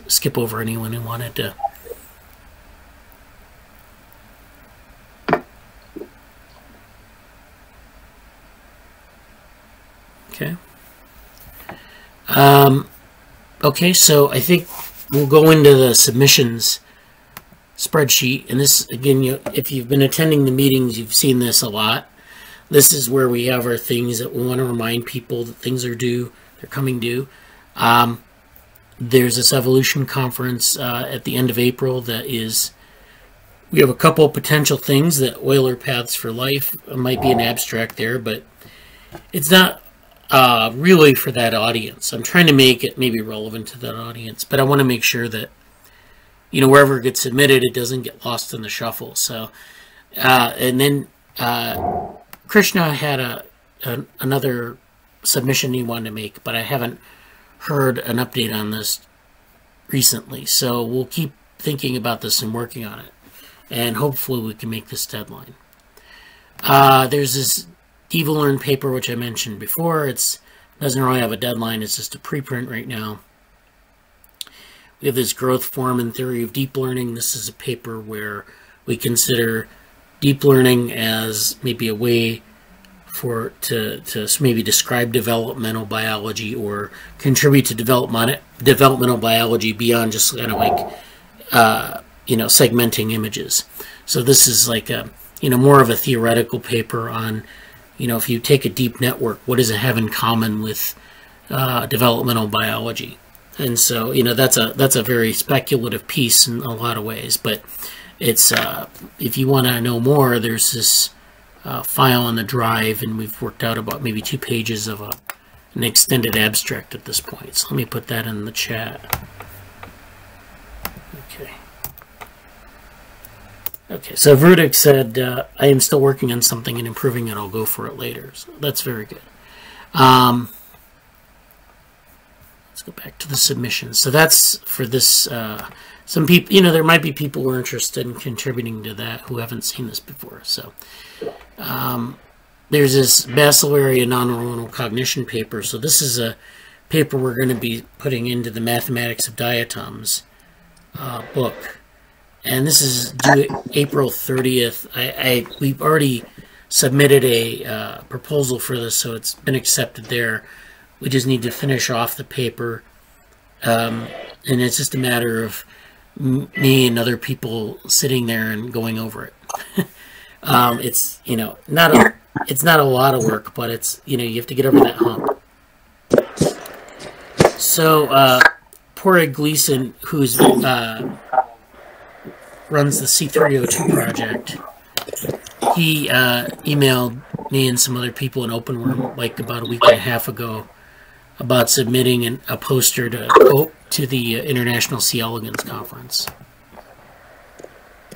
skip over anyone who wanted to. Okay. Um, okay, so I think we'll go into the submissions spreadsheet. And this, again, you, if you've been attending the meetings, you've seen this a lot. This is where we have our things that we want to remind people that things are due, they're coming due. Um, there's this evolution conference uh, at the end of April that is. We have a couple of potential things that Euler Paths for Life might be an abstract there, but it's not uh, really for that audience. I'm trying to make it maybe relevant to that audience, but I want to make sure that you know wherever it gets submitted, it doesn't get lost in the shuffle. So, uh, and then uh, Krishna had a, a another submission he wanted to make, but I haven't heard an update on this recently. So we'll keep thinking about this and working on it, and hopefully we can make this deadline. Uh, there's this DevoLearn paper which I mentioned before. It doesn't really have a deadline. It's just a preprint right now. We have this growth form and theory of deep learning. This is a paper where we consider deep learning as maybe a way for to, to maybe describe developmental biology or contribute to development developmental biology beyond just kind of like uh, you know segmenting images. So this is like a you know more of a theoretical paper on you know if you take a deep network, what does it have in common with uh, developmental biology? And so you know that's a that's a very speculative piece in a lot of ways, but it's uh, if you want to know more, there's this uh, file on the drive, and we've worked out about maybe two pages of a, an extended abstract at this point. So let me put that in the chat. Okay. Okay, so Vrutik said, uh, I am still working on something and improving it. I'll go for it later. So that's very good. Um, let's go back to the submissions. So that's for this. Uh, some people, you know, there might be people who are interested in contributing to that who haven't seen this before. So um, there's this Bacillaria non-neuronal cognition paper. So this is a paper we're going to be putting into the Mathematics of Diatoms uh, book. And this is due April 30th. I, I We've already submitted a uh, proposal for this, so it's been accepted there. We just need to finish off the paper. Um, and it's just a matter of me and other people sitting there and going over it. *laughs* Um, it's you know not a it's not a lot of work, but it's you know you have to get over that hump. So uh, Gleeson, who's uh, runs the C302 project, he uh, emailed me and some other people in OpenWorm like about a week and a half ago about submitting an, a poster to to the International C. elegans conference.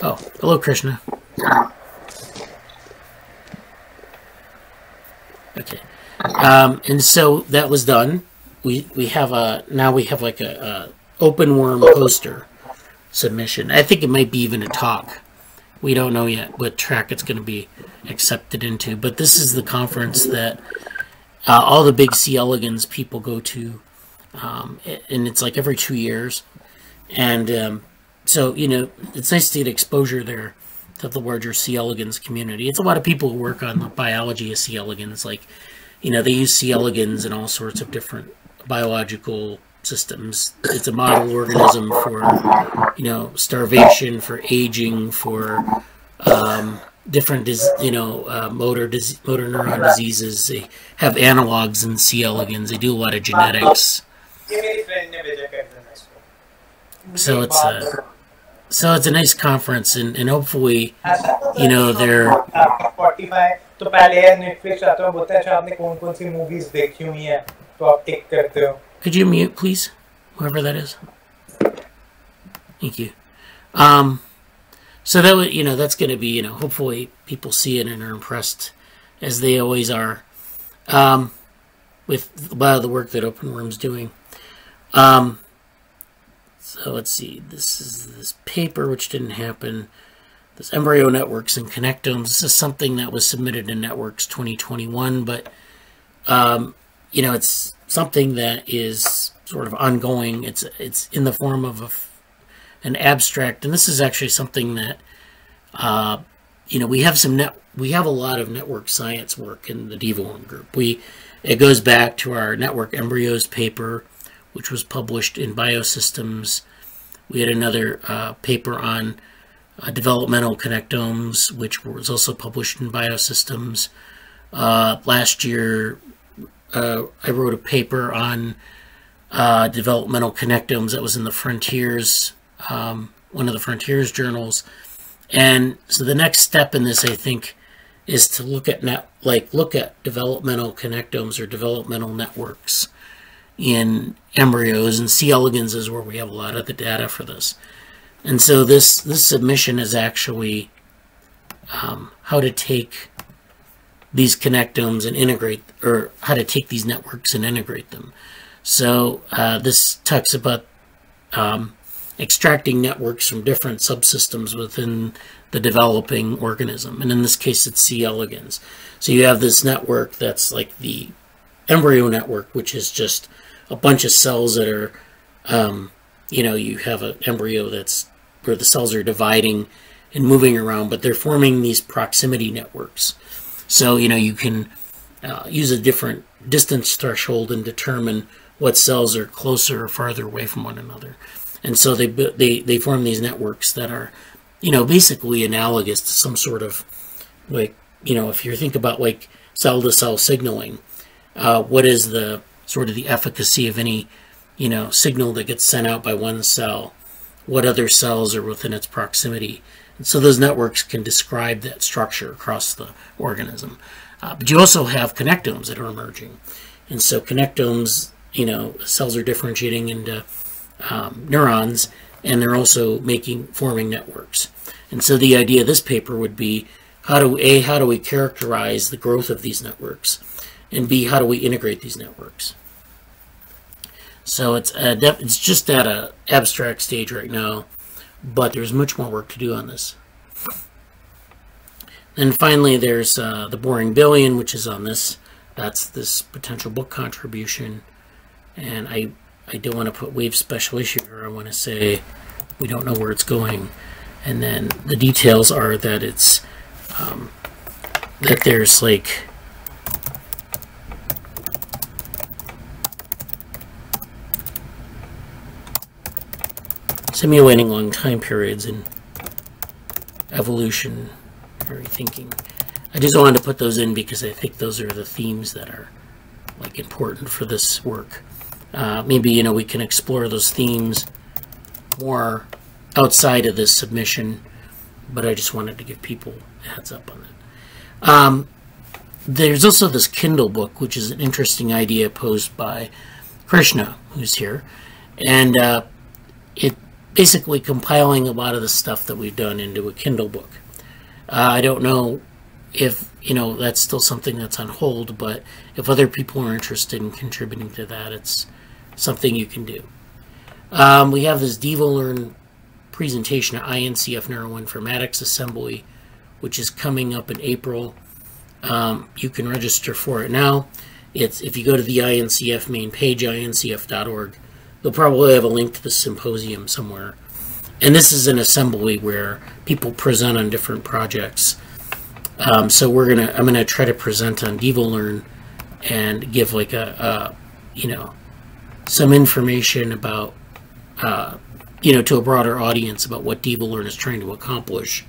Oh, hello, Krishna. Okay. Um, and so that was done. We we have a now we have like a, a OpenWorm poster submission. I think it might be even a talk. We don't know yet what track it's going to be accepted into, but this is the conference that uh, all the big C. elegans people go to, um, and it's like every two years. And um, so you know, it's nice to get exposure there to the larger C. elegans community. It's a lot of people who work on the biology of C. elegans. Like, you know, they use C. elegans in all sorts of different biological systems. It's a model organism for, you know, starvation, for aging, for um, different, you know, uh, motor motor neuron diseases. They have analogs in C. elegans. They do a lot of genetics. So it's a uh, so it's a nice conference, and, and hopefully, you know, they're. तो पहले Netflix आता है बोलते हैं आपने कौन कौन सी movies देखी हुई हैं तो आप टिक करते हो could you mute, please? Whoever that is. Thank you. Um, so that would, you know, that's going to be, you know, hopefully people see it and are impressed, as they always are, um, with a lot of the work that OpenWorm's doing. Um, so let's see. This is this paper, which didn't happen. This embryo networks and connectomes. This is something that was submitted in Networks 2021, but um, you know, it's something that is sort of ongoing. It's it's in the form of a, an abstract, and this is actually something that uh, you know we have some net we have a lot of network science work in the DevoLearn group. We it goes back to our network embryos paper, which was published in Biosystems. We had another uh, paper on uh, developmental connectomes, which was also published in Biosystems. Uh, last year, uh, I wrote a paper on uh, developmental connectomes that was in the Frontiers, um, one of the Frontiers journals. And so the next step in this, I think, is to look at net, like look at developmental connectomes or developmental networks in embryos, and C. elegans is where we have a lot of the data for this. And so this this submission is actually um, how to take these connectomes and integrate, or how to take these networks and integrate them. So uh, this talks about um, extracting networks from different subsystems within the developing organism. And in this case, it's C. elegans. So you have this network that's like the embryo network, which is just a bunch of cells that are, um, you know, you have an embryo that's where the cells are dividing and moving around, but they're forming these proximity networks. So, you know, you can uh, use a different distance threshold and determine what cells are closer or farther away from one another. And so they, they, they form these networks that are, you know, basically analogous to some sort of, like, you know, if you think about like cell to cell signaling, uh, what is the sort of the efficacy of any, you know, signal that gets sent out by one cell? What other cells are within its proximity? So those networks can describe that structure across the organism. Uh, but you also have connectomes that are emerging. And so connectomes, you know, cells are differentiating into um, neurons, and they're also making forming networks. And so the idea of this paper would be how do a how do we characterize the growth of these networks, and b how do we integrate these networks. So it's a, it's just at a abstract stage right now, but there's much more work to do on this. And finally, there's uh, the boring billion, which is on this. That's this potential book contribution, and I I don't want to put wave special issue here. I want to say we don't know where it's going. And then the details are that it's um, that there's like simulating long time periods in evolutionary thinking. I just wanted to put those in because I think those are the themes that are like important for this work. Uh, maybe you know we can explore those themes more outside of this submission, but I just wanted to give people a heads up on that. Um, there's also this Kindle book, which is an interesting idea posed by Krishna, who's here, and uh, it basically compiling a lot of the stuff that we've done into a Kindle book. Uh, I don't know if you know that's still something that's on hold, but if other people are interested in contributing to that, it's something you can do. Um, we have this DevoLearn presentation at INCF Neuroinformatics Assembly, which is coming up in April. Um, you can register for it now. It's if you go to the INCF main page, incf.org, they'll probably have a link to the symposium somewhere. And this is an assembly where people present on different projects. Um, so we're gonna, I'm gonna try to present on DevoLearn and give like a, a you know, some information about, uh, you know, to a broader audience about what DevoLearn is trying to accomplish.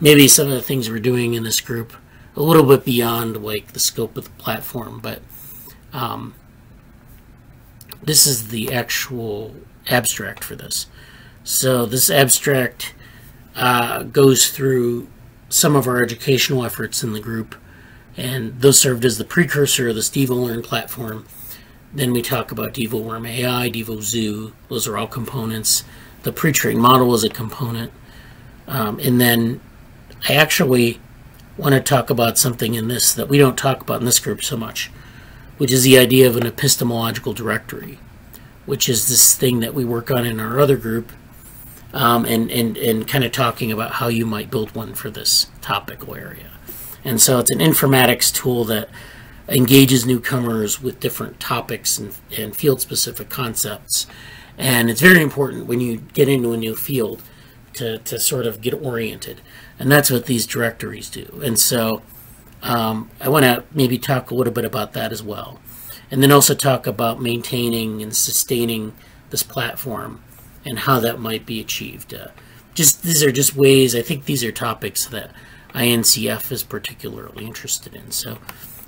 Maybe some of the things we're doing in this group a little bit beyond like the scope of the platform, but um, this is the actual abstract for this. So this abstract uh, goes through some of our educational efforts in the group, and those served as the precursor of this DevoLearn platform then we talk about DevoWorm AI, DevoZoo. Those are all components. The pre-trained model is a component. Um, and then I actually want to talk about something in this that we don't talk about in this group so much, which is the idea of an epistemological directory, which is this thing that we work on in our other group, um, and, and, and kind of talking about how you might build one for this topical area. And so it's an informatics tool that engages newcomers with different topics and, and field specific concepts. And it's very important when you get into a new field to, to sort of get oriented. And that's what these directories do. And so um, I want to maybe talk a little bit about that as well. And then also talk about maintaining and sustaining this platform and how that might be achieved. Uh, just these are just ways, I think these are topics that INCF is particularly interested in. So,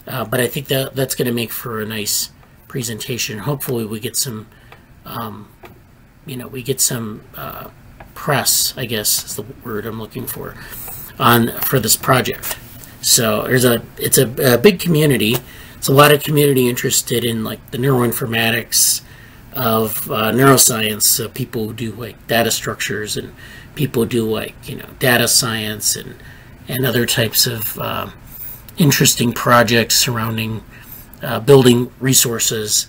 uh, but I think that that's going to make for a nice presentation. Hopefully, we get some, um, you know, we get some uh, press. I guess is the word I'm looking for on for this project. So there's a it's a, a big community. It's a lot of community interested in like the neuroinformatics of uh, neuroscience. So people who do like data structures and people do like you know data science and and other types of uh, interesting projects surrounding uh, building resources,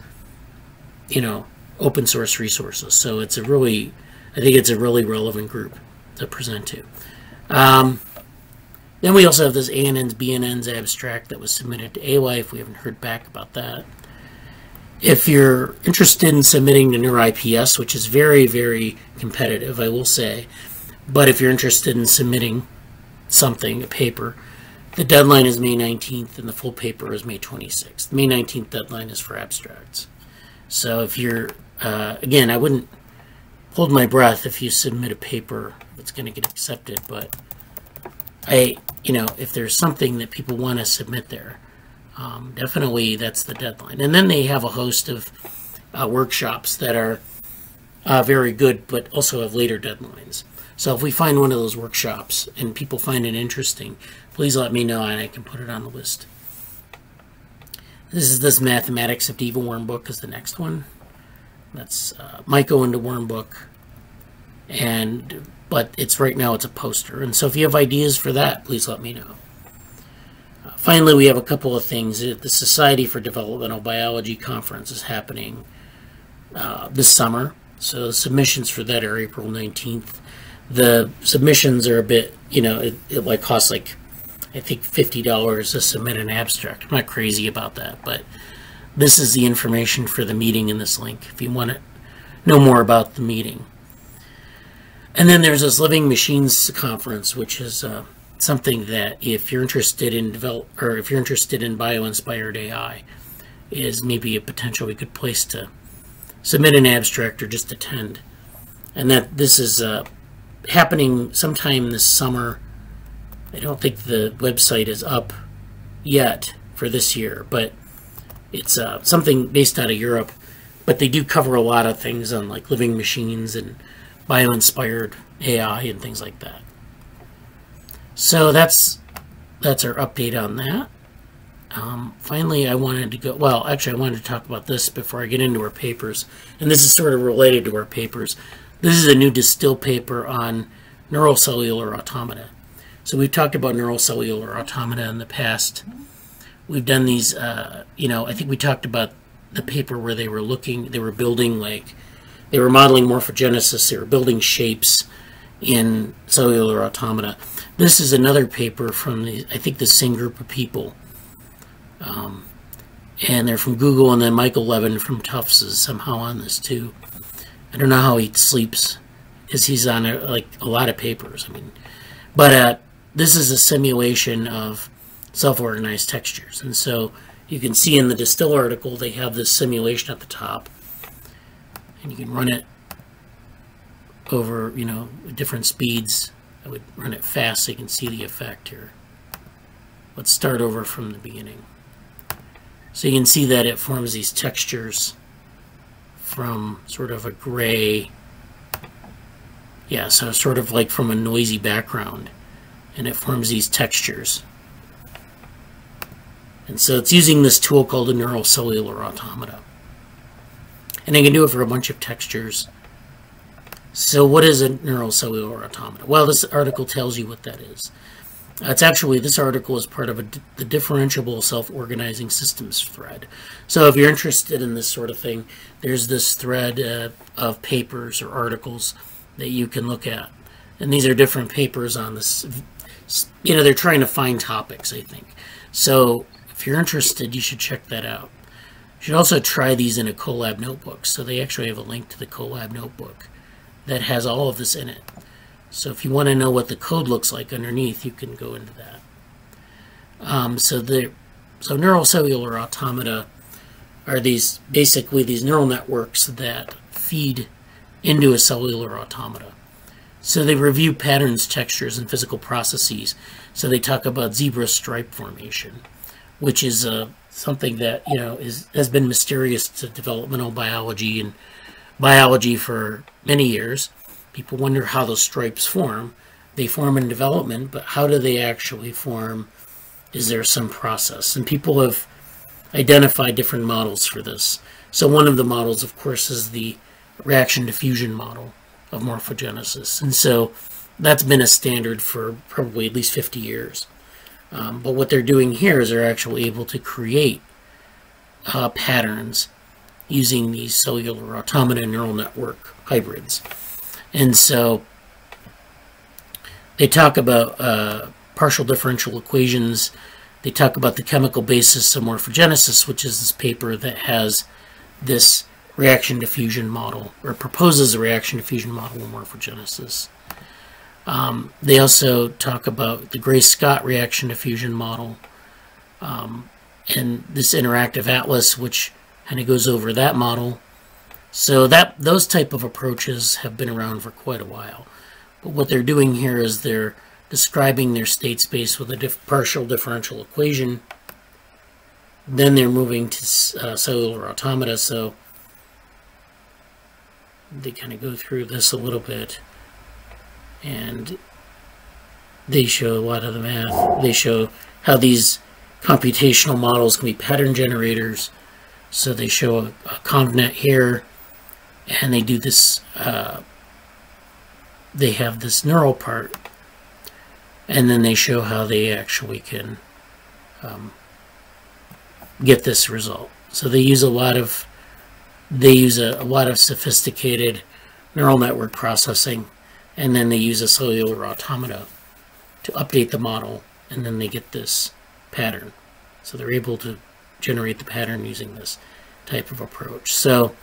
you know, open source resources. So it's a really, I think it's a really relevant group to present to. Um, then we also have this ANNs, BNNs abstract that was submitted to ALIFE. We haven't heard back about that. If you're interested in submitting to NeurIPS, which is very, very competitive, I will say, but if you're interested in submitting something, a paper, the deadline is May 19th and the full paper is May 26th. The May 19th deadline is for abstracts. So if you're, uh, again, I wouldn't hold my breath if you submit a paper that's going to get accepted, but I, you know, if there's something that people want to submit there, um, definitely that's the deadline. And then they have a host of uh, workshops that are uh, very good, but also have later deadlines. So if we find one of those workshops and people find it interesting, please let me know and I can put it on the list. This is this Mathematics of DevoWorm book is the next one. That's uh, go into Worm book, and but it's right now it's a poster. And so if you have ideas for that, please let me know. Uh, finally, we have a couple of things. The Society for Developmental Biology conference is happening uh, this summer. So submissions for that are April 19th the submissions are a bit, you know, it, it like costs like, I think $50 to submit an abstract. I'm not crazy about that, but this is the information for the meeting in this link if you want to know more about the meeting. And then there's this Living Machines conference, which is uh, something that if you're interested in develop or if you're interested in bio-inspired AI, is maybe a potentially good place to submit an abstract or just attend. And that this is uh, happening sometime this summer. I don't think the website is up yet for this year, but it's uh, something based out of Europe. But they do cover a lot of things on like living machines and bio-inspired AI and things like that. So that's that's our update on that. Um, finally, I wanted to go, well, actually, I wanted to talk about this before I get into our papers. And this is sort of related to our papers. This is a new distill paper on neural cellular automata. So we've talked about neural cellular automata in the past. We've done these, uh, you know, I think we talked about the paper where they were looking, they were building like, they were modeling morphogenesis, they were building shapes in cellular automata. This is another paper from, the, I think, the same group of people. Um, and they're from Google, and then Michael Levin from Tufts is somehow on this too. I don't know how he sleeps because he's on a, like a lot of papers. I mean, but uh, this is a simulation of self-organized textures, and so you can see in the distill article they have this simulation at the top, and you can run it over you know different speeds. I would run it fast so you can see the effect here. Let's start over from the beginning. So you can see that it forms these textures from sort of a gray, yeah, so sort of like from a noisy background, and it forms these textures. And so it's using this tool called a neural cellular automata. And I can do it for a bunch of textures. So what is a neural cellular automata? Well, this article tells you what that is. It's actually, this article is part of a, the differentiable self-organizing systems thread. So if you're interested in this sort of thing, there's this thread uh, of papers or articles that you can look at. And these are different papers on this. You know, they're trying to find topics, I think. So if you're interested, you should check that out. You should also try these in a Colab notebook. So they actually have a link to the Colab notebook that has all of this in it. So if you want to know what the code looks like underneath, you can go into that. Um, so the so neural cellular automata are these basically these neural networks that feed into a cellular automata. So they review patterns, textures, and physical processes. So they talk about zebra stripe formation, which is uh, something that you know is has been mysterious to developmental biology and biology for many years. People wonder how those stripes form. They form in development, but how do they actually form? Is there some process? And people have identified different models for this. So one of the models, of course, is the reaction diffusion model of morphogenesis. And so that's been a standard for probably at least 50 years. Um, but what they're doing here is they're actually able to create uh, patterns using these cellular automata neural network hybrids. And so they talk about uh, partial differential equations. They talk about the chemical basis of morphogenesis, which is this paper that has this reaction diffusion model, or proposes a reaction diffusion model of morphogenesis. Um, they also talk about the Gray-Scott reaction diffusion model um, and this interactive atlas, which kind of goes over that model. So that those type of approaches have been around for quite a while. But what they're doing here is they're describing their state space with a diff partial differential equation. Then they're moving to uh, cellular automata. So they kind of go through this a little bit and they show a lot of the math. They show how these computational models can be pattern generators. So they show a, a convnet here and they do this, uh, they have this neural part and then they show how they actually can um, get this result. So they use a lot of they use a, a lot of sophisticated neural network processing and then they use a cellular automata to update the model and then they get this pattern. So they're able to generate the pattern using this type of approach. So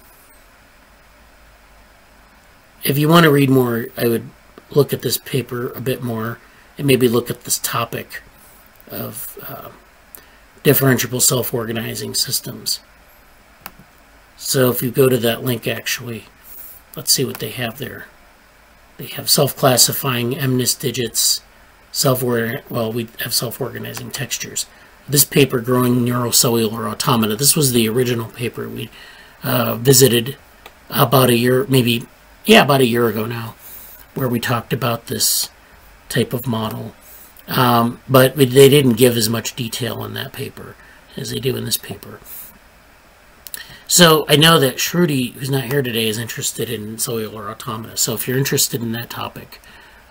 if you want to read more, I would look at this paper a bit more and maybe look at this topic of uh, differentiable self-organizing systems. So if you go to that link actually, let's see what they have there. They have self-classifying MNIST digits, self well, we have self-organizing textures. This paper, Growing Neural Cellular Automata, this was the original paper we uh, visited about a year, maybe, yeah, about a year ago now, where we talked about this type of model. Um, but they didn't give as much detail in that paper as they do in this paper. So I know that Shruti, who's not here today, is interested in cellular automata. So if you're interested in that topic,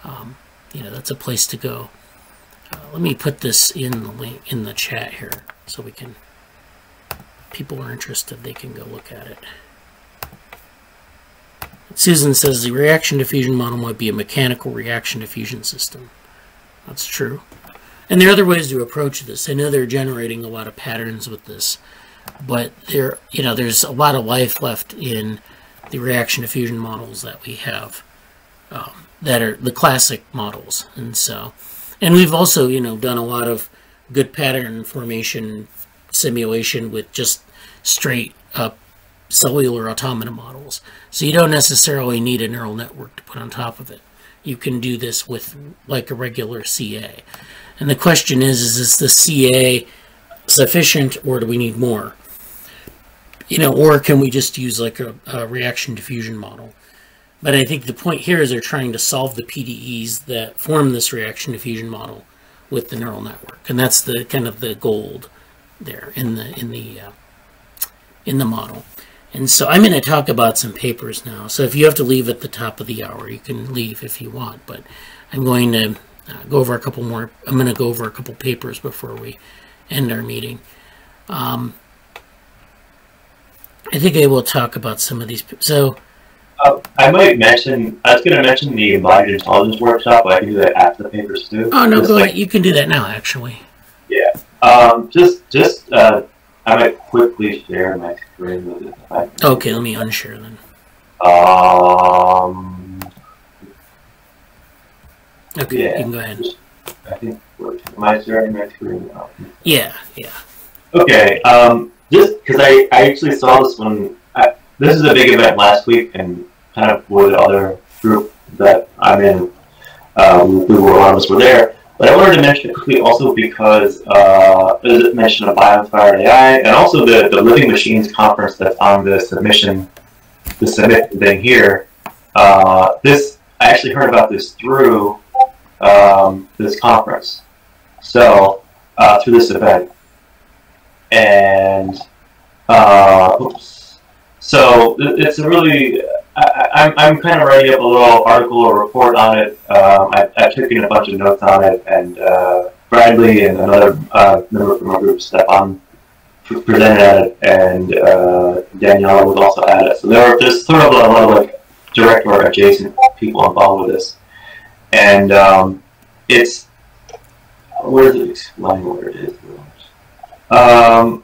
um, you know that's a place to go. Uh, let me put this in the link in the chat here, so we can. People are interested; they can go look at it. Susan says the reaction diffusion model might be a mechanical reaction diffusion system. That's true. And there are other ways to approach this. I know they're generating a lot of patterns with this but there, you know, there's a lot of life left in the reaction diffusion models that we have um, that are the classic models, and so, and we've also, you know, done a lot of good pattern formation simulation with just straight up cellular automata models. So you don't necessarily need a neural network to put on top of it. You can do this with like a regular CA. And the question is, is this the CA sufficient or do we need more? You know, or can we just use like a, a reaction diffusion model? But I think the point here is they're trying to solve the PDEs that form this reaction diffusion model with the neural network, and that's the kind of the gold there in the in the uh, in the model. And so I'm going to talk about some papers now. So if you have to leave at the top of the hour, you can leave if you want. But I'm going to uh, go over a couple more. I'm going to go over a couple papers before we end our meeting. Um, I think I will talk about some of these. So, uh, I might mention. I was going to mention the embodied intelligence workshop, but I can do that after the papers too. Oh no, just go like, ahead. You can do that now, actually. Yeah. Um, just, just. Uh, I might quickly share my screen with it. Okay, let me unshare then. Um. Okay, yeah. you can go ahead. I think, am I starting my career now? Yeah, yeah. Okay, um, just because I, I actually saw this one, this is a big event last week, and kind of with the other group that I'm in, uh, we, we were, a lot of us were there. But I wanted to mention it quickly also because uh, there's a mention of Bioinspired AI and also the, the Living Machines conference that's on the submission, the submit thing here. Uh, this I actually heard about this through um, this conference, so uh, through this event, and uh, oops. So it's a really I, I'm, I'm kind of writing up a little article or report on it. Um, I, I took in a bunch of notes on it, and uh, Bradley and another uh, member from our group, Stefan, pre- presented at it, and uh, Daniela was also at it. So there are, there's sort of a lot of like direct or adjacent people involved with this, and um, it's where does it explain what it is? Um,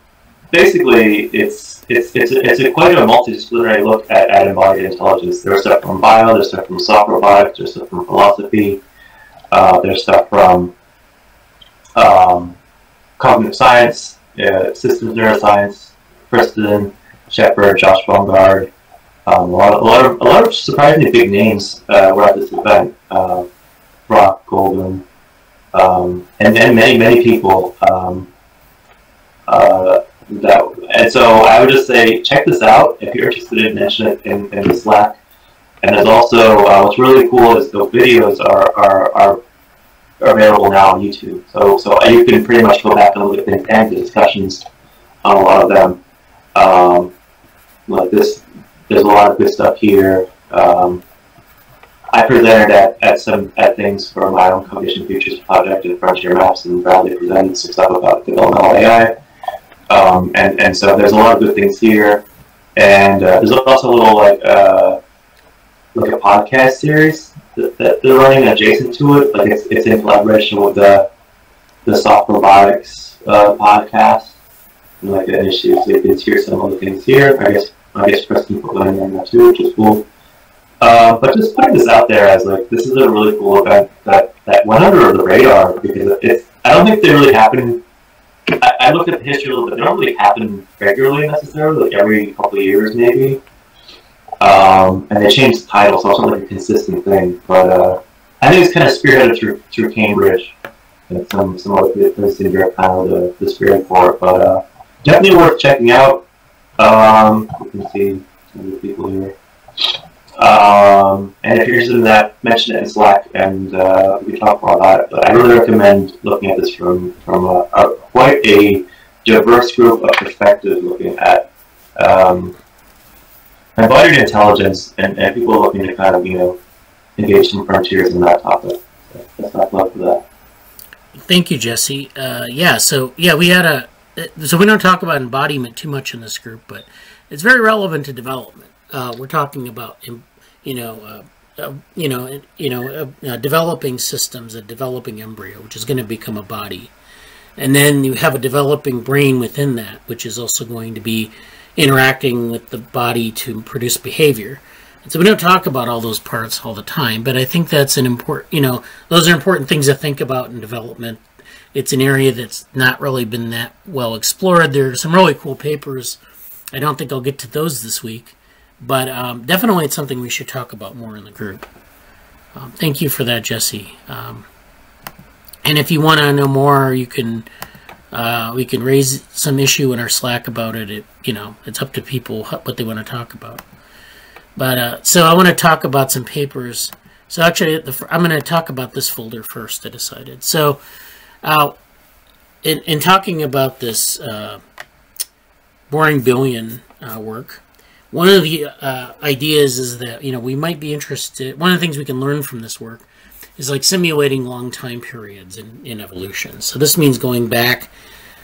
basically, it's it's it's a, it's a quite a multidisciplinary look at, at embodied intelligence. There's stuff from bio, there's stuff from soft robotics, there's stuff from philosophy, uh, there's stuff from um, cognitive science, uh, systems neuroscience, Kristen Shepard, Josh Bongard, um, a lot of a lot of a lot of surprisingly big names uh, were at this event. Uh, Brock Golden, um, and and many many people. Um, uh, that and so I would just say check this out if you're interested in it in, in the Slack. And there's also uh, what's really cool is the videos are, are, are available now on YouTube. So so you can pretty much go back and look at and the discussions on a lot of them. Um, like this, there's a lot of good stuff here. Um, I presented at, at some at things for my own Cognition Futures project and Frontier Maps, and Bradley presented some stuff about developmental AI. Um, and, and so there's a lot of good things here. And uh, there's also a little like uh, like a podcast series that, that they're running adjacent to it. Like it's, it's in collaboration with the the soft robotics uh, podcast. And like issue, so you can hear some of the things here. I guess I guess Preston put that in there too, which is cool. Uh, but just putting this out there as like this is a really cool event that, that went under the radar because it's I don't think they really happen I, I looked at the history a little bit. They don't really happen regularly necessarily, like every couple of years maybe. Um, and they changed the title, so it's not like a consistent thing. But uh, I think it's kind of spearheaded through through Cambridge and some some other places in Europe, kind of the, the spirit for it. But uh, definitely worth checking out. Um, you can see some of the people here. Um, and if you're interested in that, mention it in Slack, and uh, we can talk more about it. But I really recommend looking at this from from a, a quite a diverse group of perspectives, looking at um, embodied intelligence and, and people looking to kind of you know engage some frontiers in that topic. That's not love for that. Thank you, Jesse. Uh, yeah, so yeah, we had a so we don't talk about embodiment too much in this group, but it's very relevant to development. Uh, we're talking about you know uh, uh, you know you know uh, developing systems, a developing embryo, which is going to become a body, and then you have a developing brain within that, which is also going to be interacting with the body to produce behavior. And so we don't talk about all those parts all the time, but I think that's an important, you know, those are important things to think about in development. It's an area that's not really been that well explored. There are some really cool papers. I don't think I'll get to those this week, but um, definitely it's something we should talk about more in the group. Um, thank you for that, Jesse. Um, and if you want to know more, you can uh, we can raise some issue in our Slack about it. It you know it's up to people what they want to talk about. But uh, so I want to talk about some papers. So actually, the, I'm going to talk about this folder first. I decided. So, uh, in in talking about this uh, boring billion uh, work, one of the uh, ideas is that you know we might be interested. One of the things we can learn from this work is like simulating long time periods in, in evolution. So this means going back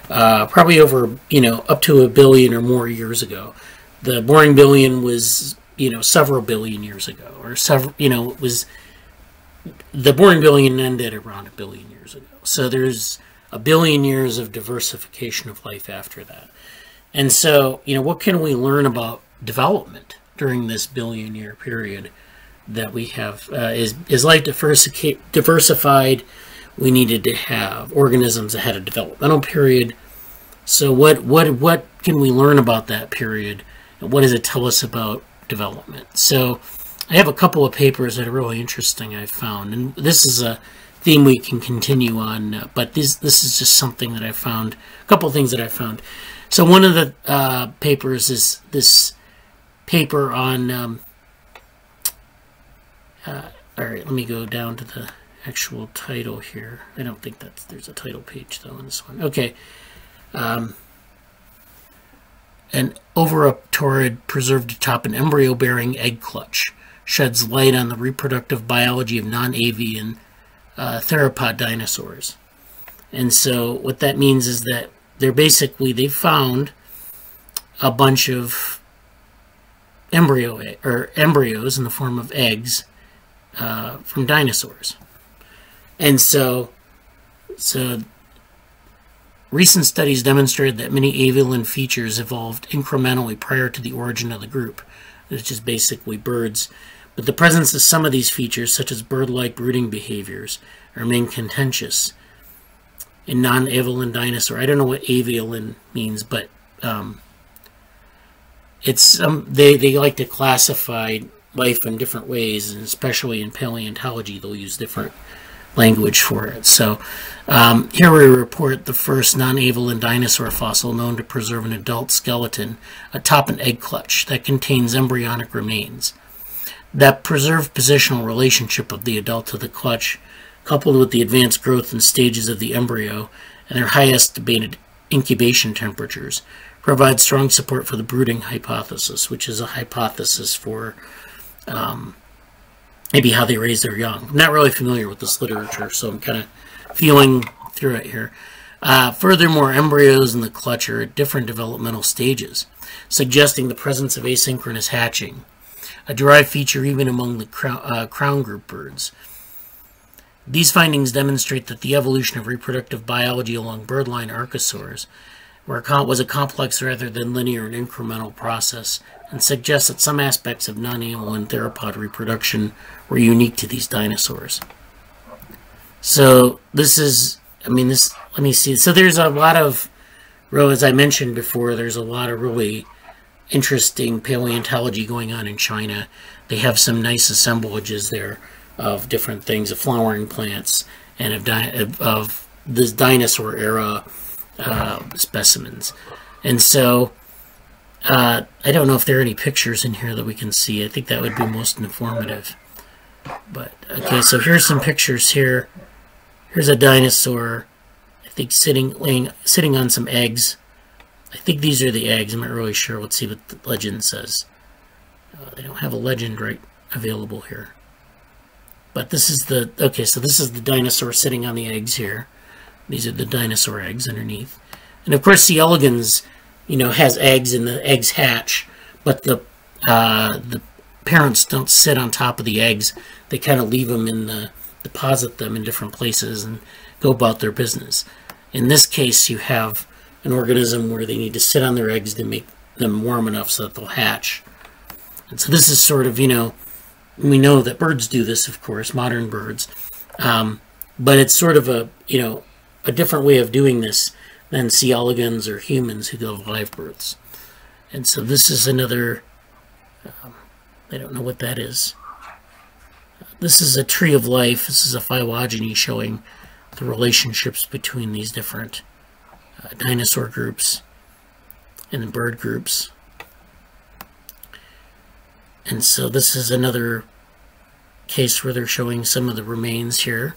uh, probably over you know up to a billion or more years ago. The boring billion was you know several billion years ago, or several you know it was the boring billion ended around a billion years ago. So there's a billion years of diversification of life after that. And so, you know, what can we learn about development during this billion year period that we have? Uh, is, is life diversified? we needed to have organisms that had a developmental period. So what what what can we learn about that period? And what does it tell us about development? So I have a couple of papers that are really interesting I've found, and this is a theme we can continue on. Uh, but this this is just something that I found. A couple of things that I found. So one of the uh, papers is this paper on. Um, uh, all right, let me go down to the actual title here. I don't think that's there's a title page though in this one. Okay. Um, an oviraptorid preserved atop an embryo-bearing egg clutch sheds light on the reproductive biology of non-avian uh, theropod dinosaurs. And so what that means is that they're basically, they found a bunch of embryo or embryos in the form of eggs uh, from dinosaurs. And so, so recent studies demonstrated that many avian features evolved incrementally prior to the origin of the group, which is basically birds. But the presence of some of these features, such as bird-like brooding behaviors, remain contentious in non-avian dinosaur. I don't know what avian means, but um, it's um, they they like to classify life in different ways, and especially in paleontology, they'll use different language for it. So um, here we report the first non-avian dinosaur fossil known to preserve an adult skeleton atop an egg clutch that contains embryonic remains. That preserved positional relationship of the adult to the clutch, coupled with the advanced growth and stages of the embryo and their highest debated incubation temperatures, provides strong support for the brooding hypothesis, which is a hypothesis for um, maybe how they raise their young. I'm not really familiar with this literature, so I'm kind of feeling through it here. Uh, furthermore, embryos in the clutch are at different developmental stages, suggesting the presence of asynchronous hatching, a derived feature even among the crown, uh, crown group birds. These findings demonstrate that the evolution of reproductive biology along birdline archosaurs was a complex rather than linear and incremental process, and suggests that some aspects of non-avian theropod reproduction were unique to these dinosaurs. So this is, I mean, this, let me see. So there's a lot of, as I mentioned before, there's a lot of really interesting paleontology going on in China. They have some nice assemblages there of different things, of flowering plants, and of, of, of this dinosaur era uh, specimens. And so uh, I don't know if there are any pictures in here that we can see. I think that would be most informative. But, okay, so here's some pictures here. Here's a dinosaur, I think sitting, laying, sitting on some eggs. I think these are the eggs. I'm not really sure. Let's see what the legend says. Uh, they don't have a legend right available here. But this is the, okay, so this is the dinosaur sitting on the eggs here. These are the dinosaur eggs underneath. And of course, C. elegans you know, has eggs and the eggs hatch, but the uh, the parents don't sit on top of the eggs. They kind of leave them in the deposit them in different places and go about their business. In this case, you have an organism where they need to sit on their eggs to make them warm enough so that they'll hatch. And so this is sort of, you know, we know that birds do this, of course, modern birds. Um, but it's sort of a, you know, a different way of doing this than C. elegans or humans who go live births. And so this is another, um, I don't know what that is. This is a tree of life. This is a phylogeny showing the relationships between these different uh, dinosaur groups and the bird groups. And so this is another case where they're showing some of the remains here.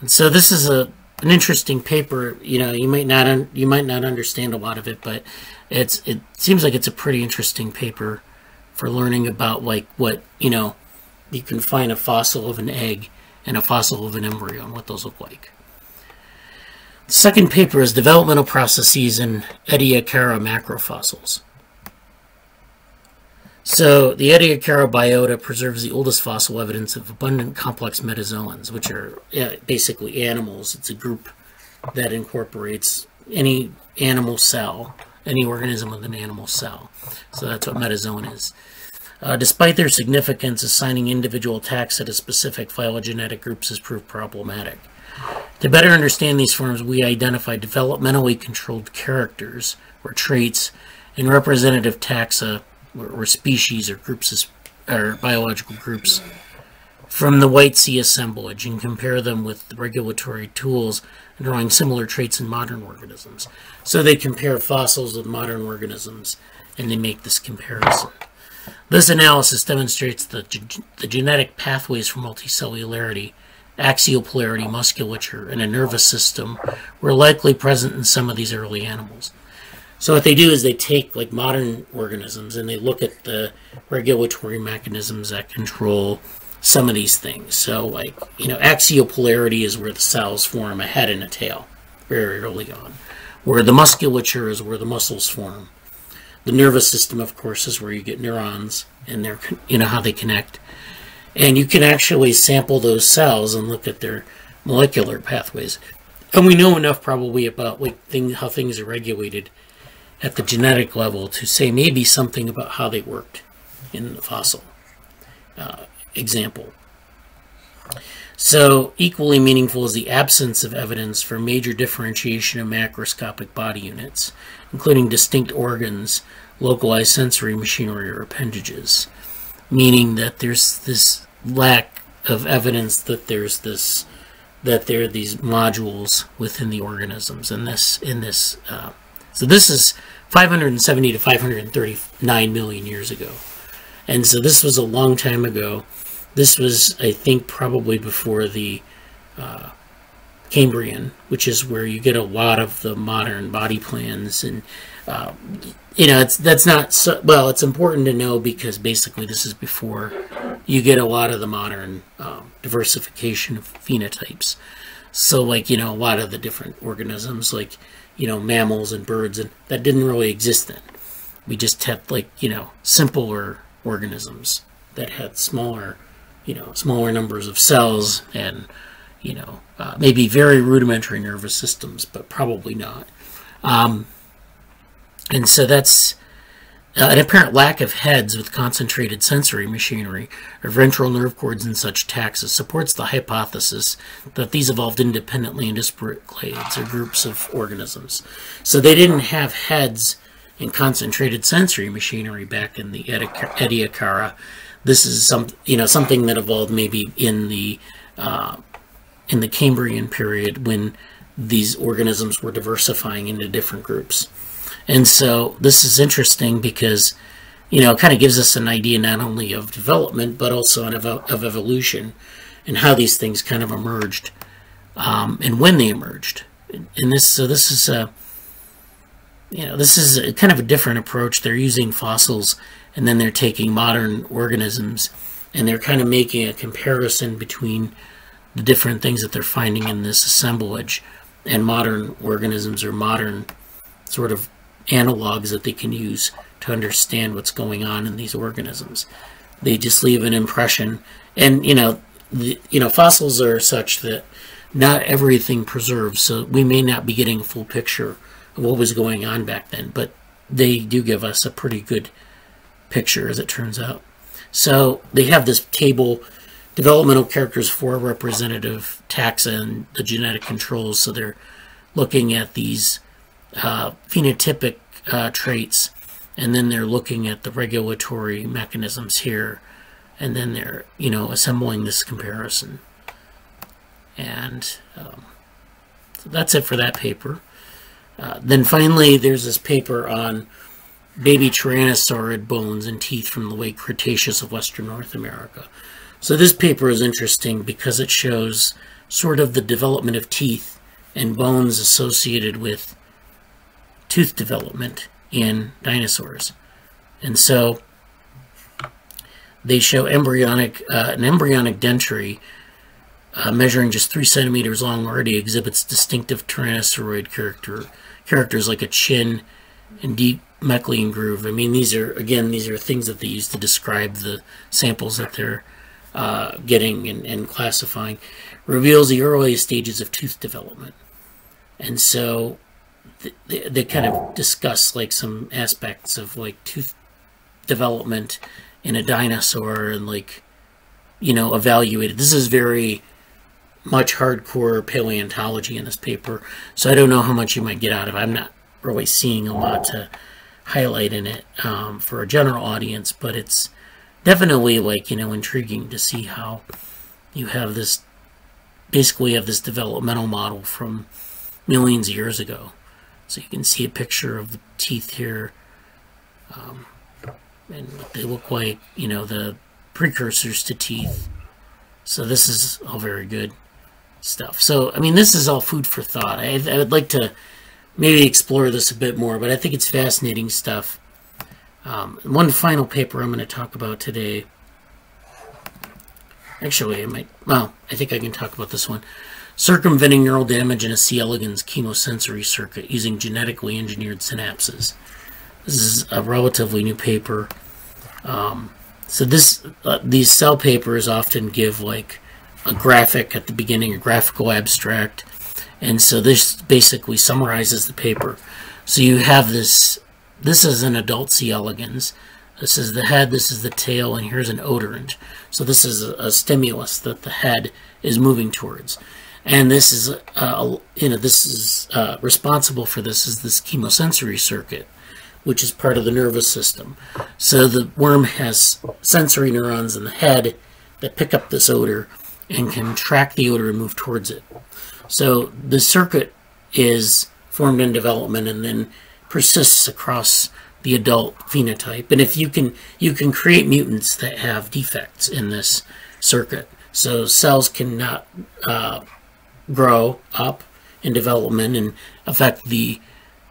And so this is a an interesting paper. You know, you might not you might not understand a lot of it, but it's it seems like it's a pretty interesting paper for learning about like what you know you can find a fossil of an egg and a fossil of an embryo and what those look like. The second paper is developmental processes in Ediacara macrofossils. So the Ediacara biota preserves the oldest fossil evidence of abundant complex metazoans, which are basically animals. It's a group that incorporates any animal cell, any organism with an animal cell. So that's what metazoan is. Uh, despite their significance, assigning individual taxa to specific phylogenetic groups has proved problematic. To better understand these forms, we identify developmentally controlled characters or traits in representative taxa or, species or groups of, or biological groups from the White Sea assemblage and compare them with the regulatory tools drawing similar traits in modern organisms. So they compare fossils with modern organisms and they make this comparison. This analysis demonstrates that the genetic pathways for multicellularity, axial polarity, musculature, and a nervous system were likely present in some of these early animals. So what they do is they take like modern organisms and they look at the regulatory mechanisms that control some of these things. So like, you know, axial polarity is where the cells form a head and a tail very early on. Where the musculature is where the muscles form. The nervous system, of course, is where you get neurons and their, you know, how they connect. And you can actually sample those cells and look at their molecular pathways. And we know enough probably about like thing, how things are regulated at the genetic level to say maybe something about how they worked in the fossil uh, example. So, equally meaningful is the absence of evidence for major differentiation of macroscopic body units, including distinct organs, localized sensory machinery, or appendages, meaning that there's this lack of evidence that there's this that there are these modules within the organisms in this in this uh, so this is 570 to 539 million years ago and so this was a long time ago this was, I think, probably before the uh, Cambrian, which is where you get a lot of the modern body plans, and uh, you know, it's that's not so well. It's important to know because basically this is before you get a lot of the modern um, diversification of phenotypes. So, like you know, a lot of the different organisms, like you know, mammals and birds, and that didn't really exist then. We just had like you know simpler organisms that had smaller you know, smaller numbers of cells and, you know, uh, maybe very rudimentary nervous systems, but probably not. Um, and so that's uh, an apparent lack of heads with concentrated sensory machinery or ventral nerve cords in such taxa supports the hypothesis that these evolved independently in disparate clades or groups of organisms. So they didn't have heads and concentrated sensory machinery back in the Ediacara this is some you know something that evolved maybe in the uh, in the Cambrian period when these organisms were diversifying into different groups. And so this is interesting because you know it kind of gives us an idea not only of development but also of, of evolution and how these things kind of emerged um, and when they emerged. And this so this is a you know this is a, kind of a different approach. They're using fossils and then they're taking modern organisms and they're kind of making a comparison between the different things that they're finding in this assemblage and modern organisms or modern sort of analogs that they can use to understand what's going on in these organisms. They just leave an impression, and you know, the, you know, fossils are such that not everything preserves, so we may not be getting a full picture of what was going on back then, but they do give us a pretty good picture, as it turns out. So they have this table, developmental characters for representative taxa and the genetic controls. So they're looking at these uh, phenotypic uh, traits, and then they're looking at the regulatory mechanisms here, and then they're, you know, assembling this comparison. And um, so that's it for that paper. Uh, then finally, there's this paper on baby tyrannosaurid bones and teeth from the late Cretaceous of Western North America. So this paper is interesting because it shows sort of the development of teeth and bones associated with tooth development in dinosaurs. And so they show embryonic uh, an embryonic dentary uh, measuring just three centimeters long already exhibits distinctive tyrannosaurid character characters like a chin and deep Meckelian groove. I mean, these are, again, these are things that they use to describe the samples that they're uh, getting and, and classifying. Reveals the earliest stages of tooth development. And so they, they kind of discuss like some aspects of like tooth development in a dinosaur and like, you know, evaluated. This is very much hardcore paleontology in this paper, so I don't know how much you might get out of it. I'm not really seeing a lot to highlight in it um, for a general audience, but it's definitely like you know intriguing to see how you have this basically have this developmental model from millions of years ago. So you can see a picture of the teeth here, um, and they look like you know the precursors to teeth. So this is all very good stuff. So I mean, this is all food for thought. I, I would like to maybe explore this a bit more, but I think it's fascinating stuff. Um, one final paper I'm going to talk about today. Actually, I might, well, I think I can talk about this one. Circumventing neural damage in a C. elegans chemosensory circuit using genetically engineered synapses. This is a relatively new paper. Um, so this, uh, these cell papers often give like a graphic at the beginning, a graphical abstract, and so this basically summarizes the paper. So you have this, this is an adult C. elegans. This is the head, this is the tail, and here's an odorant. So this is a, a stimulus that the head is moving towards. And this is, uh, you know, this is uh, responsible for this is this chemosensory circuit, which is part of the nervous system. So the worm has sensory neurons in the head that pick up this odor and can track the odor and move towards it. So the circuit is formed in development and then persists across the adult phenotype. And if you can, you can create mutants that have defects in this circuit. So cells cannot uh, grow up in development and affect the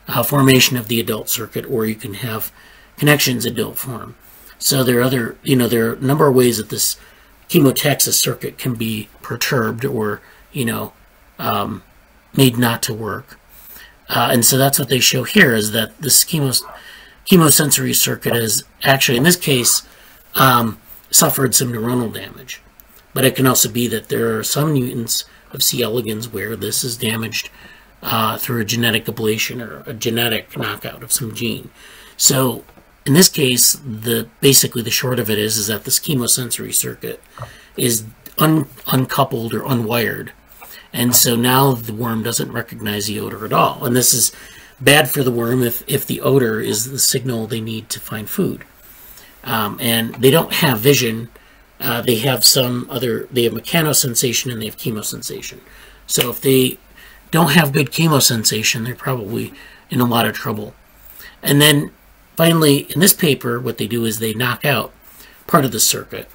uh, formation of the adult circuit, or you can have connections that don't form. So there are other, you know, there are a number of ways that this chemotaxis circuit can be perturbed or, you know, um, made not to work. Uh, and so that's what they show here is that this chemos chemosensory circuit has actually, in this case, um, suffered some neuronal damage. But it can also be that there are some mutants of C. elegans where this is damaged uh, through a genetic ablation or a genetic knockout of some gene. So in this case, the basically the short of it is is that this chemosensory circuit is un, uncoupled or unwired and so now the worm doesn't recognize the odor at all. And this is bad for the worm if, if the odor is the signal they need to find food. Um, and they don't have vision. Uh, they have some other, they have mechanosensation and they have chemosensation. So if they don't have good chemosensation, they're probably in a lot of trouble. And then finally, in this paper, what they do is they knock out part of the circuit.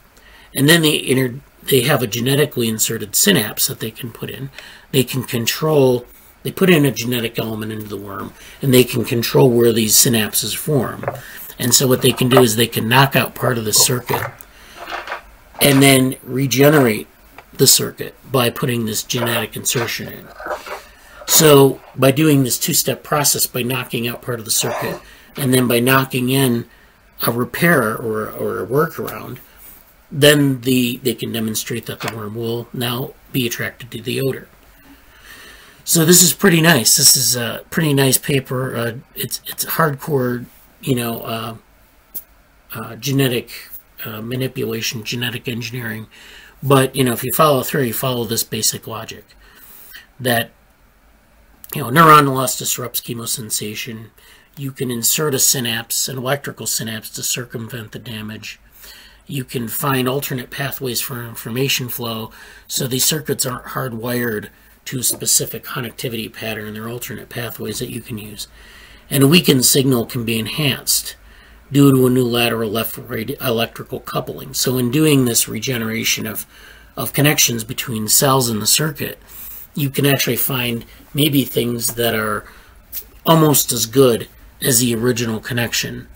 And then they inter they have a genetically inserted synapse that they can put in. They can control, they put in a genetic element into the worm, and they can control where these synapses form. And so what they can do is they can knock out part of the circuit and then regenerate the circuit by putting this genetic insertion in. So by doing this two-step process, by knocking out part of the circuit, and then by knocking in a repair or, or a workaround, then the they can demonstrate that the worm will now be attracted to the odor. So this is pretty nice. This is a pretty nice paper. Uh, it's it's hardcore, you know, uh, uh, genetic uh, manipulation, genetic engineering. But you know, if you follow through, you follow this basic logic that you know neuron loss disrupts chemosensation. You can insert a synapse, an electrical synapse, to circumvent the damage you can find alternate pathways for information flow. So these circuits aren't hardwired to a specific connectivity pattern. They're alternate pathways that you can use. And a weakened signal can be enhanced due to a new lateral left-right electrical coupling. So in doing this regeneration of, of connections between cells in the circuit, you can actually find maybe things that are almost as good as the original connection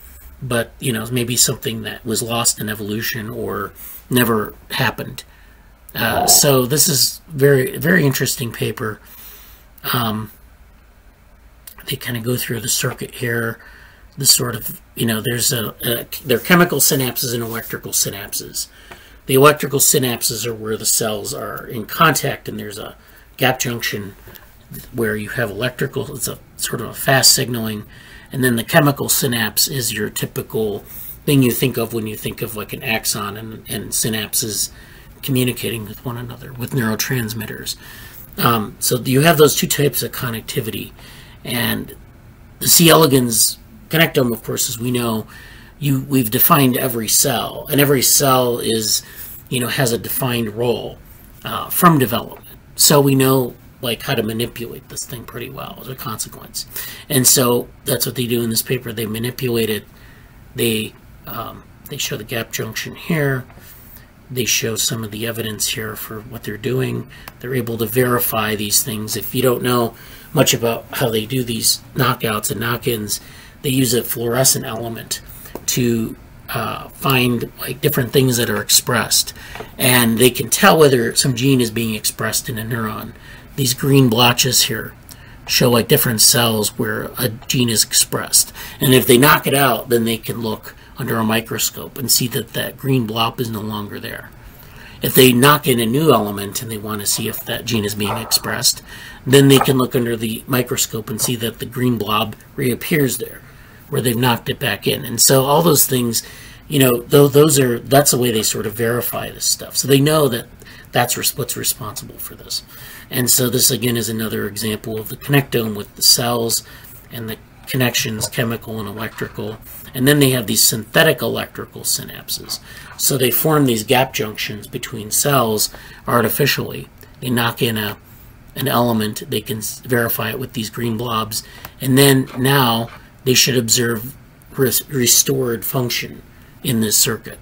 but you know maybe something that was lost in evolution or never happened. Uh, so this is very very interesting paper. Um, they kind of go through the circuit here. The sort of you know there's a, a there are chemical synapses and electrical synapses. The electrical synapses are where the cells are in contact, and there's a gap junction where you have electrical. It's a sort of a fast signaling and then the chemical synapse is your typical thing you think of when you think of like an axon and, and synapses communicating with one another with neurotransmitters. Um, so you have those two types of connectivity, and the C. elegans connectome, of course, as we know, you we've defined every cell, and every cell is, you know, has a defined role uh, from development. So we know like how to manipulate this thing pretty well as a consequence, and so that's what they do in this paper. They manipulate it. They um, they show the gap junction here. They show some of the evidence here for what they're doing. They're able to verify these things. If you don't know much about how they do these knockouts and knock-ins, they use a fluorescent element to uh, find like different things that are expressed, and they can tell whether some gene is being expressed in a neuron. These green blotches here show like different cells where a gene is expressed, and if they knock it out, then they can look under a microscope and see that that green blob is no longer there. If they knock in a new element and they want to see if that gene is being expressed, then they can look under the microscope and see that the green blob reappears there where they've knocked it back in. And so all those things, you know, those are that's the way they sort of verify this stuff. So they know that that's what's responsible for this. And so this again is another example of the connectome with the cells and the connections, chemical and electrical. And then they have these synthetic electrical synapses. So they form these gap junctions between cells artificially. They knock in a an element, they can verify it with these green blobs, and then now they should observe res restored function in this circuit.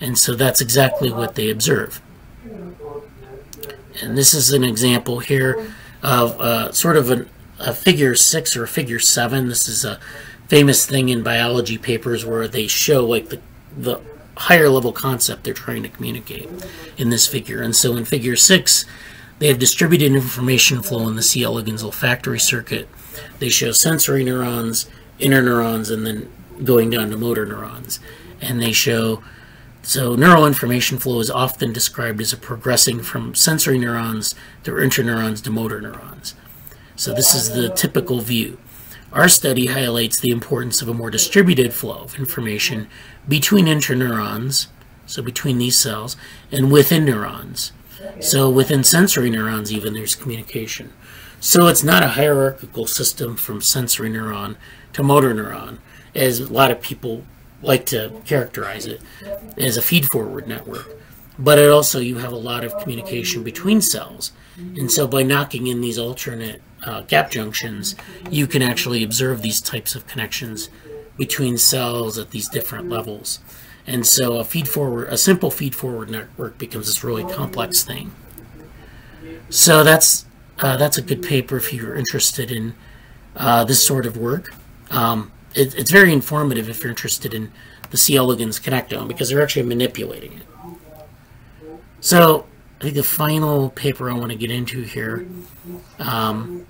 And so that's exactly what they observe. And this is an example here of uh, sort of an, a figure six or a figure seven. This is a famous thing in biology papers where they show like the, the higher level concept they're trying to communicate in this figure. And so in figure six, they have distributed information flow in the C. elegans olfactory circuit they show sensory neurons, interneurons, and then going down to motor neurons. And they show so neural information flow is often described as a progressing from sensory neurons through interneurons to motor neurons. So this is the typical view. Our study highlights the importance of a more distributed flow of information between interneurons, so between these cells, and within neurons. So within sensory neurons even there's communication. So it's not a hierarchical system from sensory neuron to motor neuron, as a lot of people like to characterize it as a feed-forward network. But it also, you have a lot of communication between cells. And so by knocking in these alternate uh, gap junctions, you can actually observe these types of connections between cells at these different levels. And so a feed-forward, a simple feed-forward network becomes this really complex thing. So that's uh, that's a good paper if you're interested in uh, this sort of work. Um, it, it's very informative if you're interested in the C. elegans connectome because they're actually manipulating it. So I think the final paper I want to get into here um,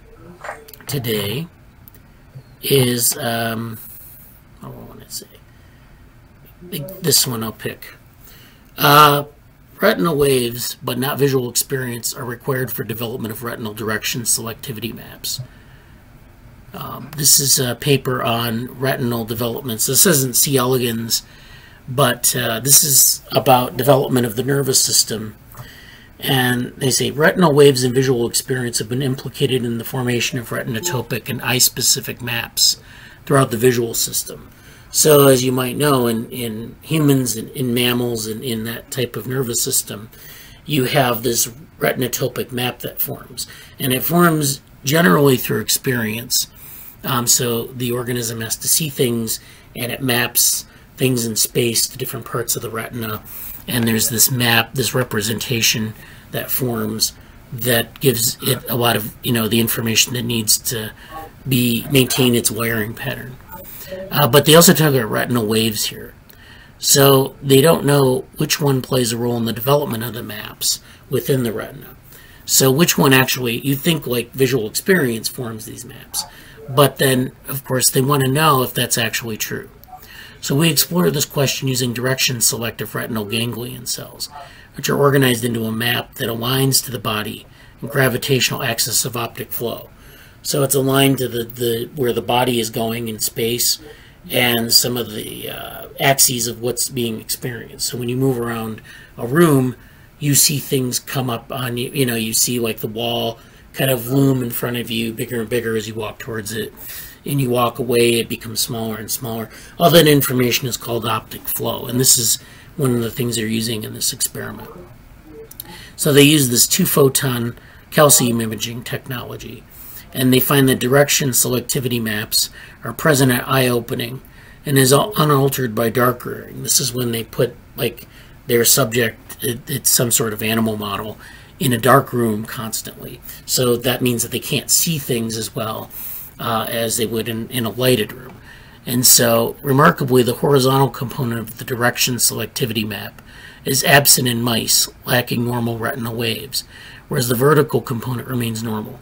today is um, what I want to say. This one I'll pick. Uh, Retinal waves, but not visual experience, are required for development of retinal direction selectivity maps. Um, this is a paper on retinal developments. This isn't C. elegans, but uh, this is about development of the nervous system. And they say retinal waves and visual experience have been implicated in the formation of retinotopic and eye-specific maps throughout the visual system. So, as you might know, in, in humans and in, in mammals and in that type of nervous system, you have this retinotopic map that forms. And it forms generally through experience. Um, so the organism has to see things and it maps things in space to different parts of the retina. And there's this map, this representation that forms that gives it a lot of, you know, the information that needs to be maintain its wiring pattern. Uh, but they also talk about retinal waves here. So they don't know which one plays a role in the development of the maps within the retina. So which one actually, you think like visual experience forms these maps. But then, of course, they want to know if that's actually true. So we explored this question using direction selective retinal ganglion cells, which are organized into a map that aligns to the body and gravitational axis of optic flow. So it's aligned to the, the where the body is going in space, and some of the uh, axes of what's being experienced. So when you move around a room, you see things come up on you. You know, you see like the wall kind of loom in front of you, bigger and bigger as you walk towards it. And you walk away, it becomes smaller and smaller. All that information is called optic flow, and this is one of the things they're using in this experiment. So they use this two photon calcium imaging technology, and they find that direction selectivity maps are present at eye opening and is unaltered by dark rearing. This is when they put like their subject, it, it's some sort of animal model, in a dark room constantly. So that means that they can't see things as well uh, as they would in, in a lighted room. And so, remarkably, the horizontal component of the direction selectivity map is absent in mice lacking normal retinal waves, whereas the vertical component remains normal.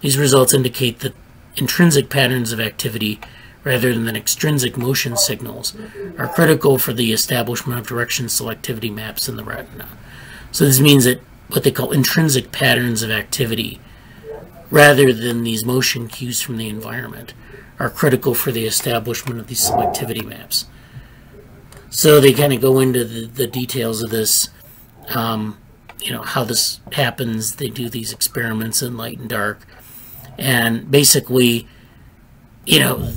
These results indicate that intrinsic patterns of activity rather than extrinsic motion signals are critical for the establishment of direction selectivity maps in the retina. So this means that what they call intrinsic patterns of activity rather than these motion cues from the environment are critical for the establishment of these selectivity maps. So they kind of go into the, the details of this, um, you know, how this happens. They do these experiments in light and dark. And basically, you know,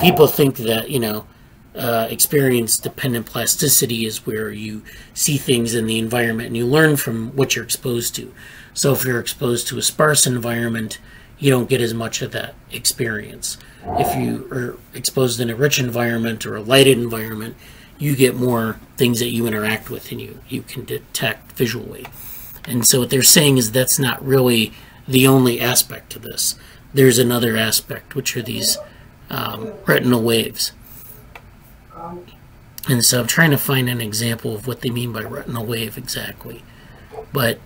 people think that, you know, uh, experience dependent plasticity is where you see things in the environment and you learn from what you're exposed to. So if you're exposed to a sparse environment, you don't get as much of that experience. If you are exposed in a rich environment or a lighted environment, you get more things that you interact with and you, you can detect visually. And so what they're saying is that's not really the only aspect to this. There's another aspect, which are these um, retinal waves. And so I'm trying to find an example of what they mean by retinal wave exactly. But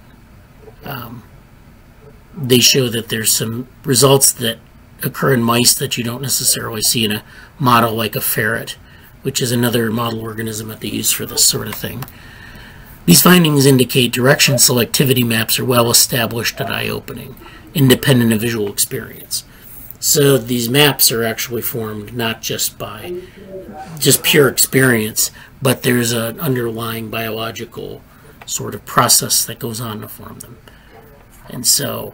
um, they show that there's some results that occur in mice that you don't necessarily see in a model like a ferret, which is another model organism that they use for this sort of thing. These findings indicate direction selectivity maps are well established at eye opening, independent of visual experience. So these maps are actually formed not just by just pure experience, but there's an underlying biological sort of process that goes on to form them. And so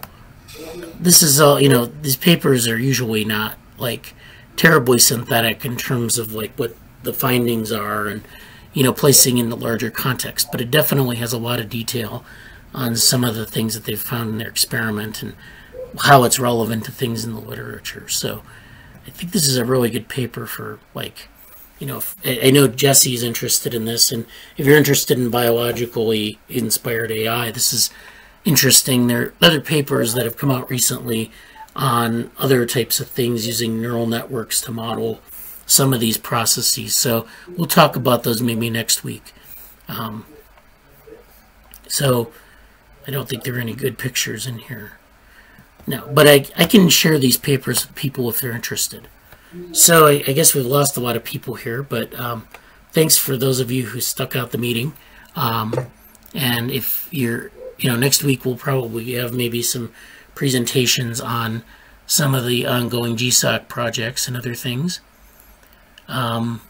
this is all, you know, these papers are usually not like terribly synthetic in terms of like what the findings are and, you know, placing in the larger context, but it definitely has a lot of detail on some of the things that they've found in their experiment and how it's relevant to things in the literature. So I think this is a really good paper for like, you know, I know Jesse's interested in this, and if you're interested in biologically inspired AI, this is interesting. There are other papers that have come out recently on other types of things using neural networks to model some of these processes. So we'll talk about those maybe next week. Um, so I don't think there are any good pictures in here. No, but I, I can share these papers with people if they're interested. So I, I guess we've lost a lot of people here, but um, thanks for those of you who stuck out the meeting. Um, and if you're you know, next week we'll probably have maybe some presentations on some of the ongoing GSOC projects and other things. Um,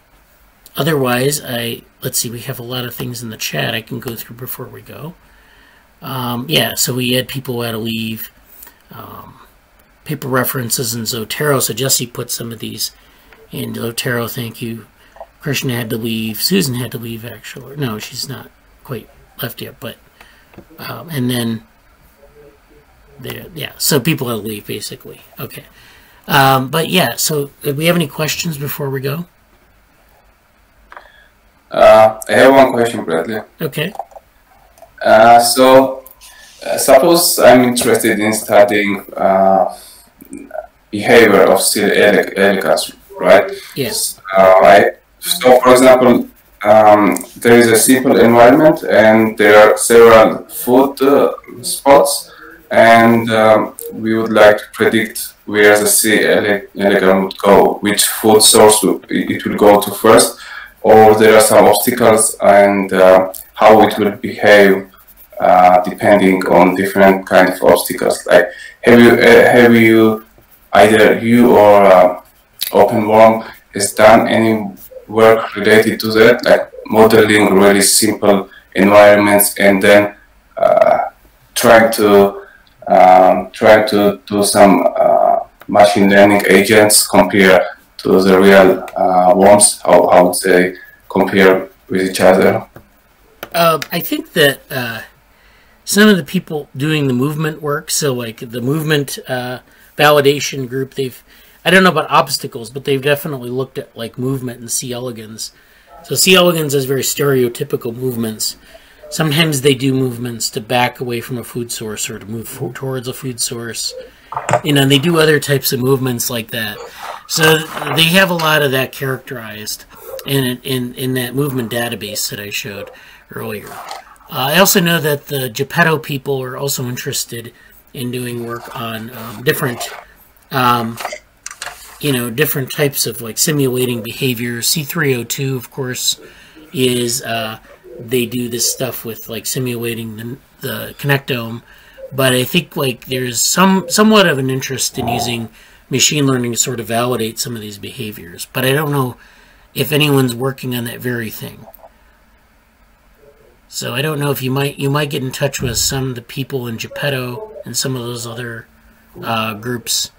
otherwise, I let's see, we have a lot of things in the chat I can go through before we go. Um, yeah, so we had people who had to leave. Um, paper references in Zotero. So Jesse put some of these in Zotero. Thank you. Krishna had to leave. Susan had to leave, actually. No, she's not quite left yet, but um, and then there, yeah. So people will leave basically. Okay. Um, but yeah. So do we have any questions before we go? Uh, I have one question, Bradley. Okay. Uh, so, uh, suppose I'm interested in studying uh, behavior of C. elegans, right? Yes. Uh, right. So, for example, um, there is a simple environment and there are several food uh, spots and um, we would like to predict where the C. elegans would go, which food source it will go to first, or there are some obstacles and uh, how it will behave uh, depending on different kind of obstacles. Like, have you uh, have you either you or uh, OpenWorm has done any work related to that, like modeling really simple environments and then uh, trying to um, trying to do some uh, machine learning agents compare to the real uh, worms, how, how they compare with each other? Uh, I think that uh, some of the people doing the movement work, so like the movement uh, validation group, they've I don't know about obstacles, but they've definitely looked at like movement and C. elegans. So C. elegans has very stereotypical movements. Sometimes they do movements to back away from a food source or to move towards a food source. You know, and they do other types of movements like that. So they have a lot of that characterized in in in that movement database that I showed earlier. Uh, I also know that the Geppetto people are also interested in doing work on um, different, um, you know, different types of like simulating behavior. C302, of course, is uh, they do this stuff with like simulating the, the connectome. But I think like there's some somewhat of an interest in using machine learning to sort of validate some of these behaviors. But I don't know if anyone's working on that very thing. So I don't know if you might you might get in touch with some of the people in Geppetto and some of those other uh, groups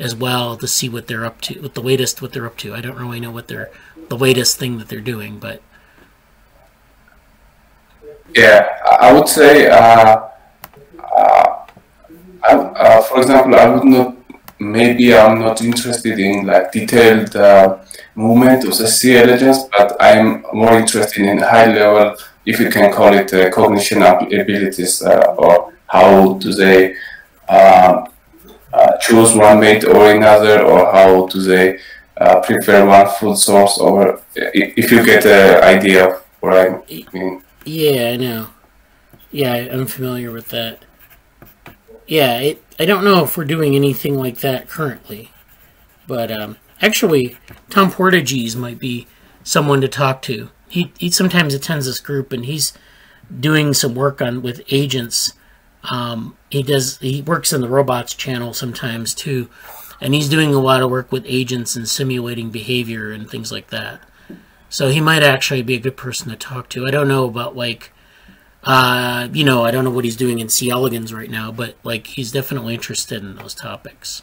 as well to see what they're up to, what the latest what they're up to. I don't really know what they're the latest thing that they're doing, but yeah, I would say, uh, uh, I, uh, for example, I would not. Maybe I'm not interested in like detailed uh, movement of the C elegans, but I'm more interested in high level, if you can call it, uh, cognition abilities, uh, or how do they choose one mate or another, or how do they prefer one food source over. If you get an idea of what I mean. Yeah, I know. Yeah, I'm familiar with that. Yeah, it, I don't know if we're doing anything like that currently. But um, actually, Tom Portegys might be someone to talk to. He, he sometimes attends this group, and he's doing some work on with agents. Um, he does he works in the robots channel sometimes too, and he's doing a lot of work with agents and simulating behavior and things like that. So he might actually be a good person to talk to. I don't know about like, uh, you know, I don't know what he's doing in C. elegans right now, but like he's definitely interested in those topics.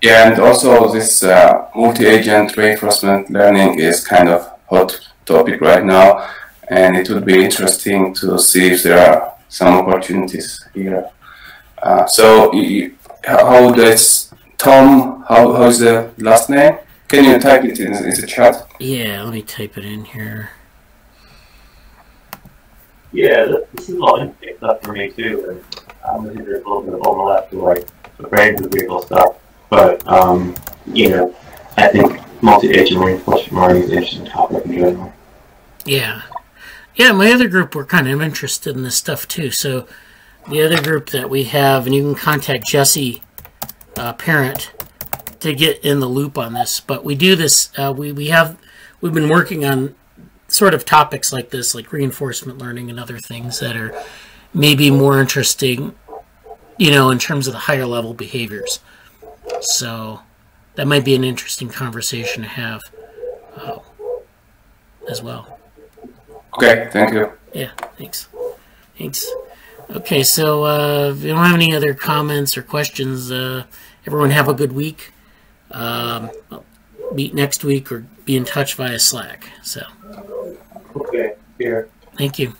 Yeah, and also this uh, multi-agent reinforcement learning is kind of hot topic right now, and it would be interesting to see if there are some opportunities here. Uh, so, how does Tom? How how's the last name? Can you type it in, in the chat? Yeah, let me type it in here. Yeah, this is all interesting stuff for me too. And um, I think there's a little bit of overlap to like the brain vehicle stuff, but um, you know, I think multi-agent reinforcement learning is an interesting topic in general. Yeah, yeah. My other group were kind of interested in this stuff too. So the other group that we have, and you can contact Jesse uh, Parent to get in the loop on this, but we do this. Uh, we we have we've been working on sort of topics like this, like reinforcement learning and other things that are maybe more interesting, you know, in terms of the higher level behaviors. So that might be an interesting conversation to have uh, as well. Okay, thank you. Yeah, thanks. Thanks. Okay, so uh, if you don't have any other comments or questions, uh, everyone have a good week um, meet next week or be in touch via Slack. So, okay, here. Thank you.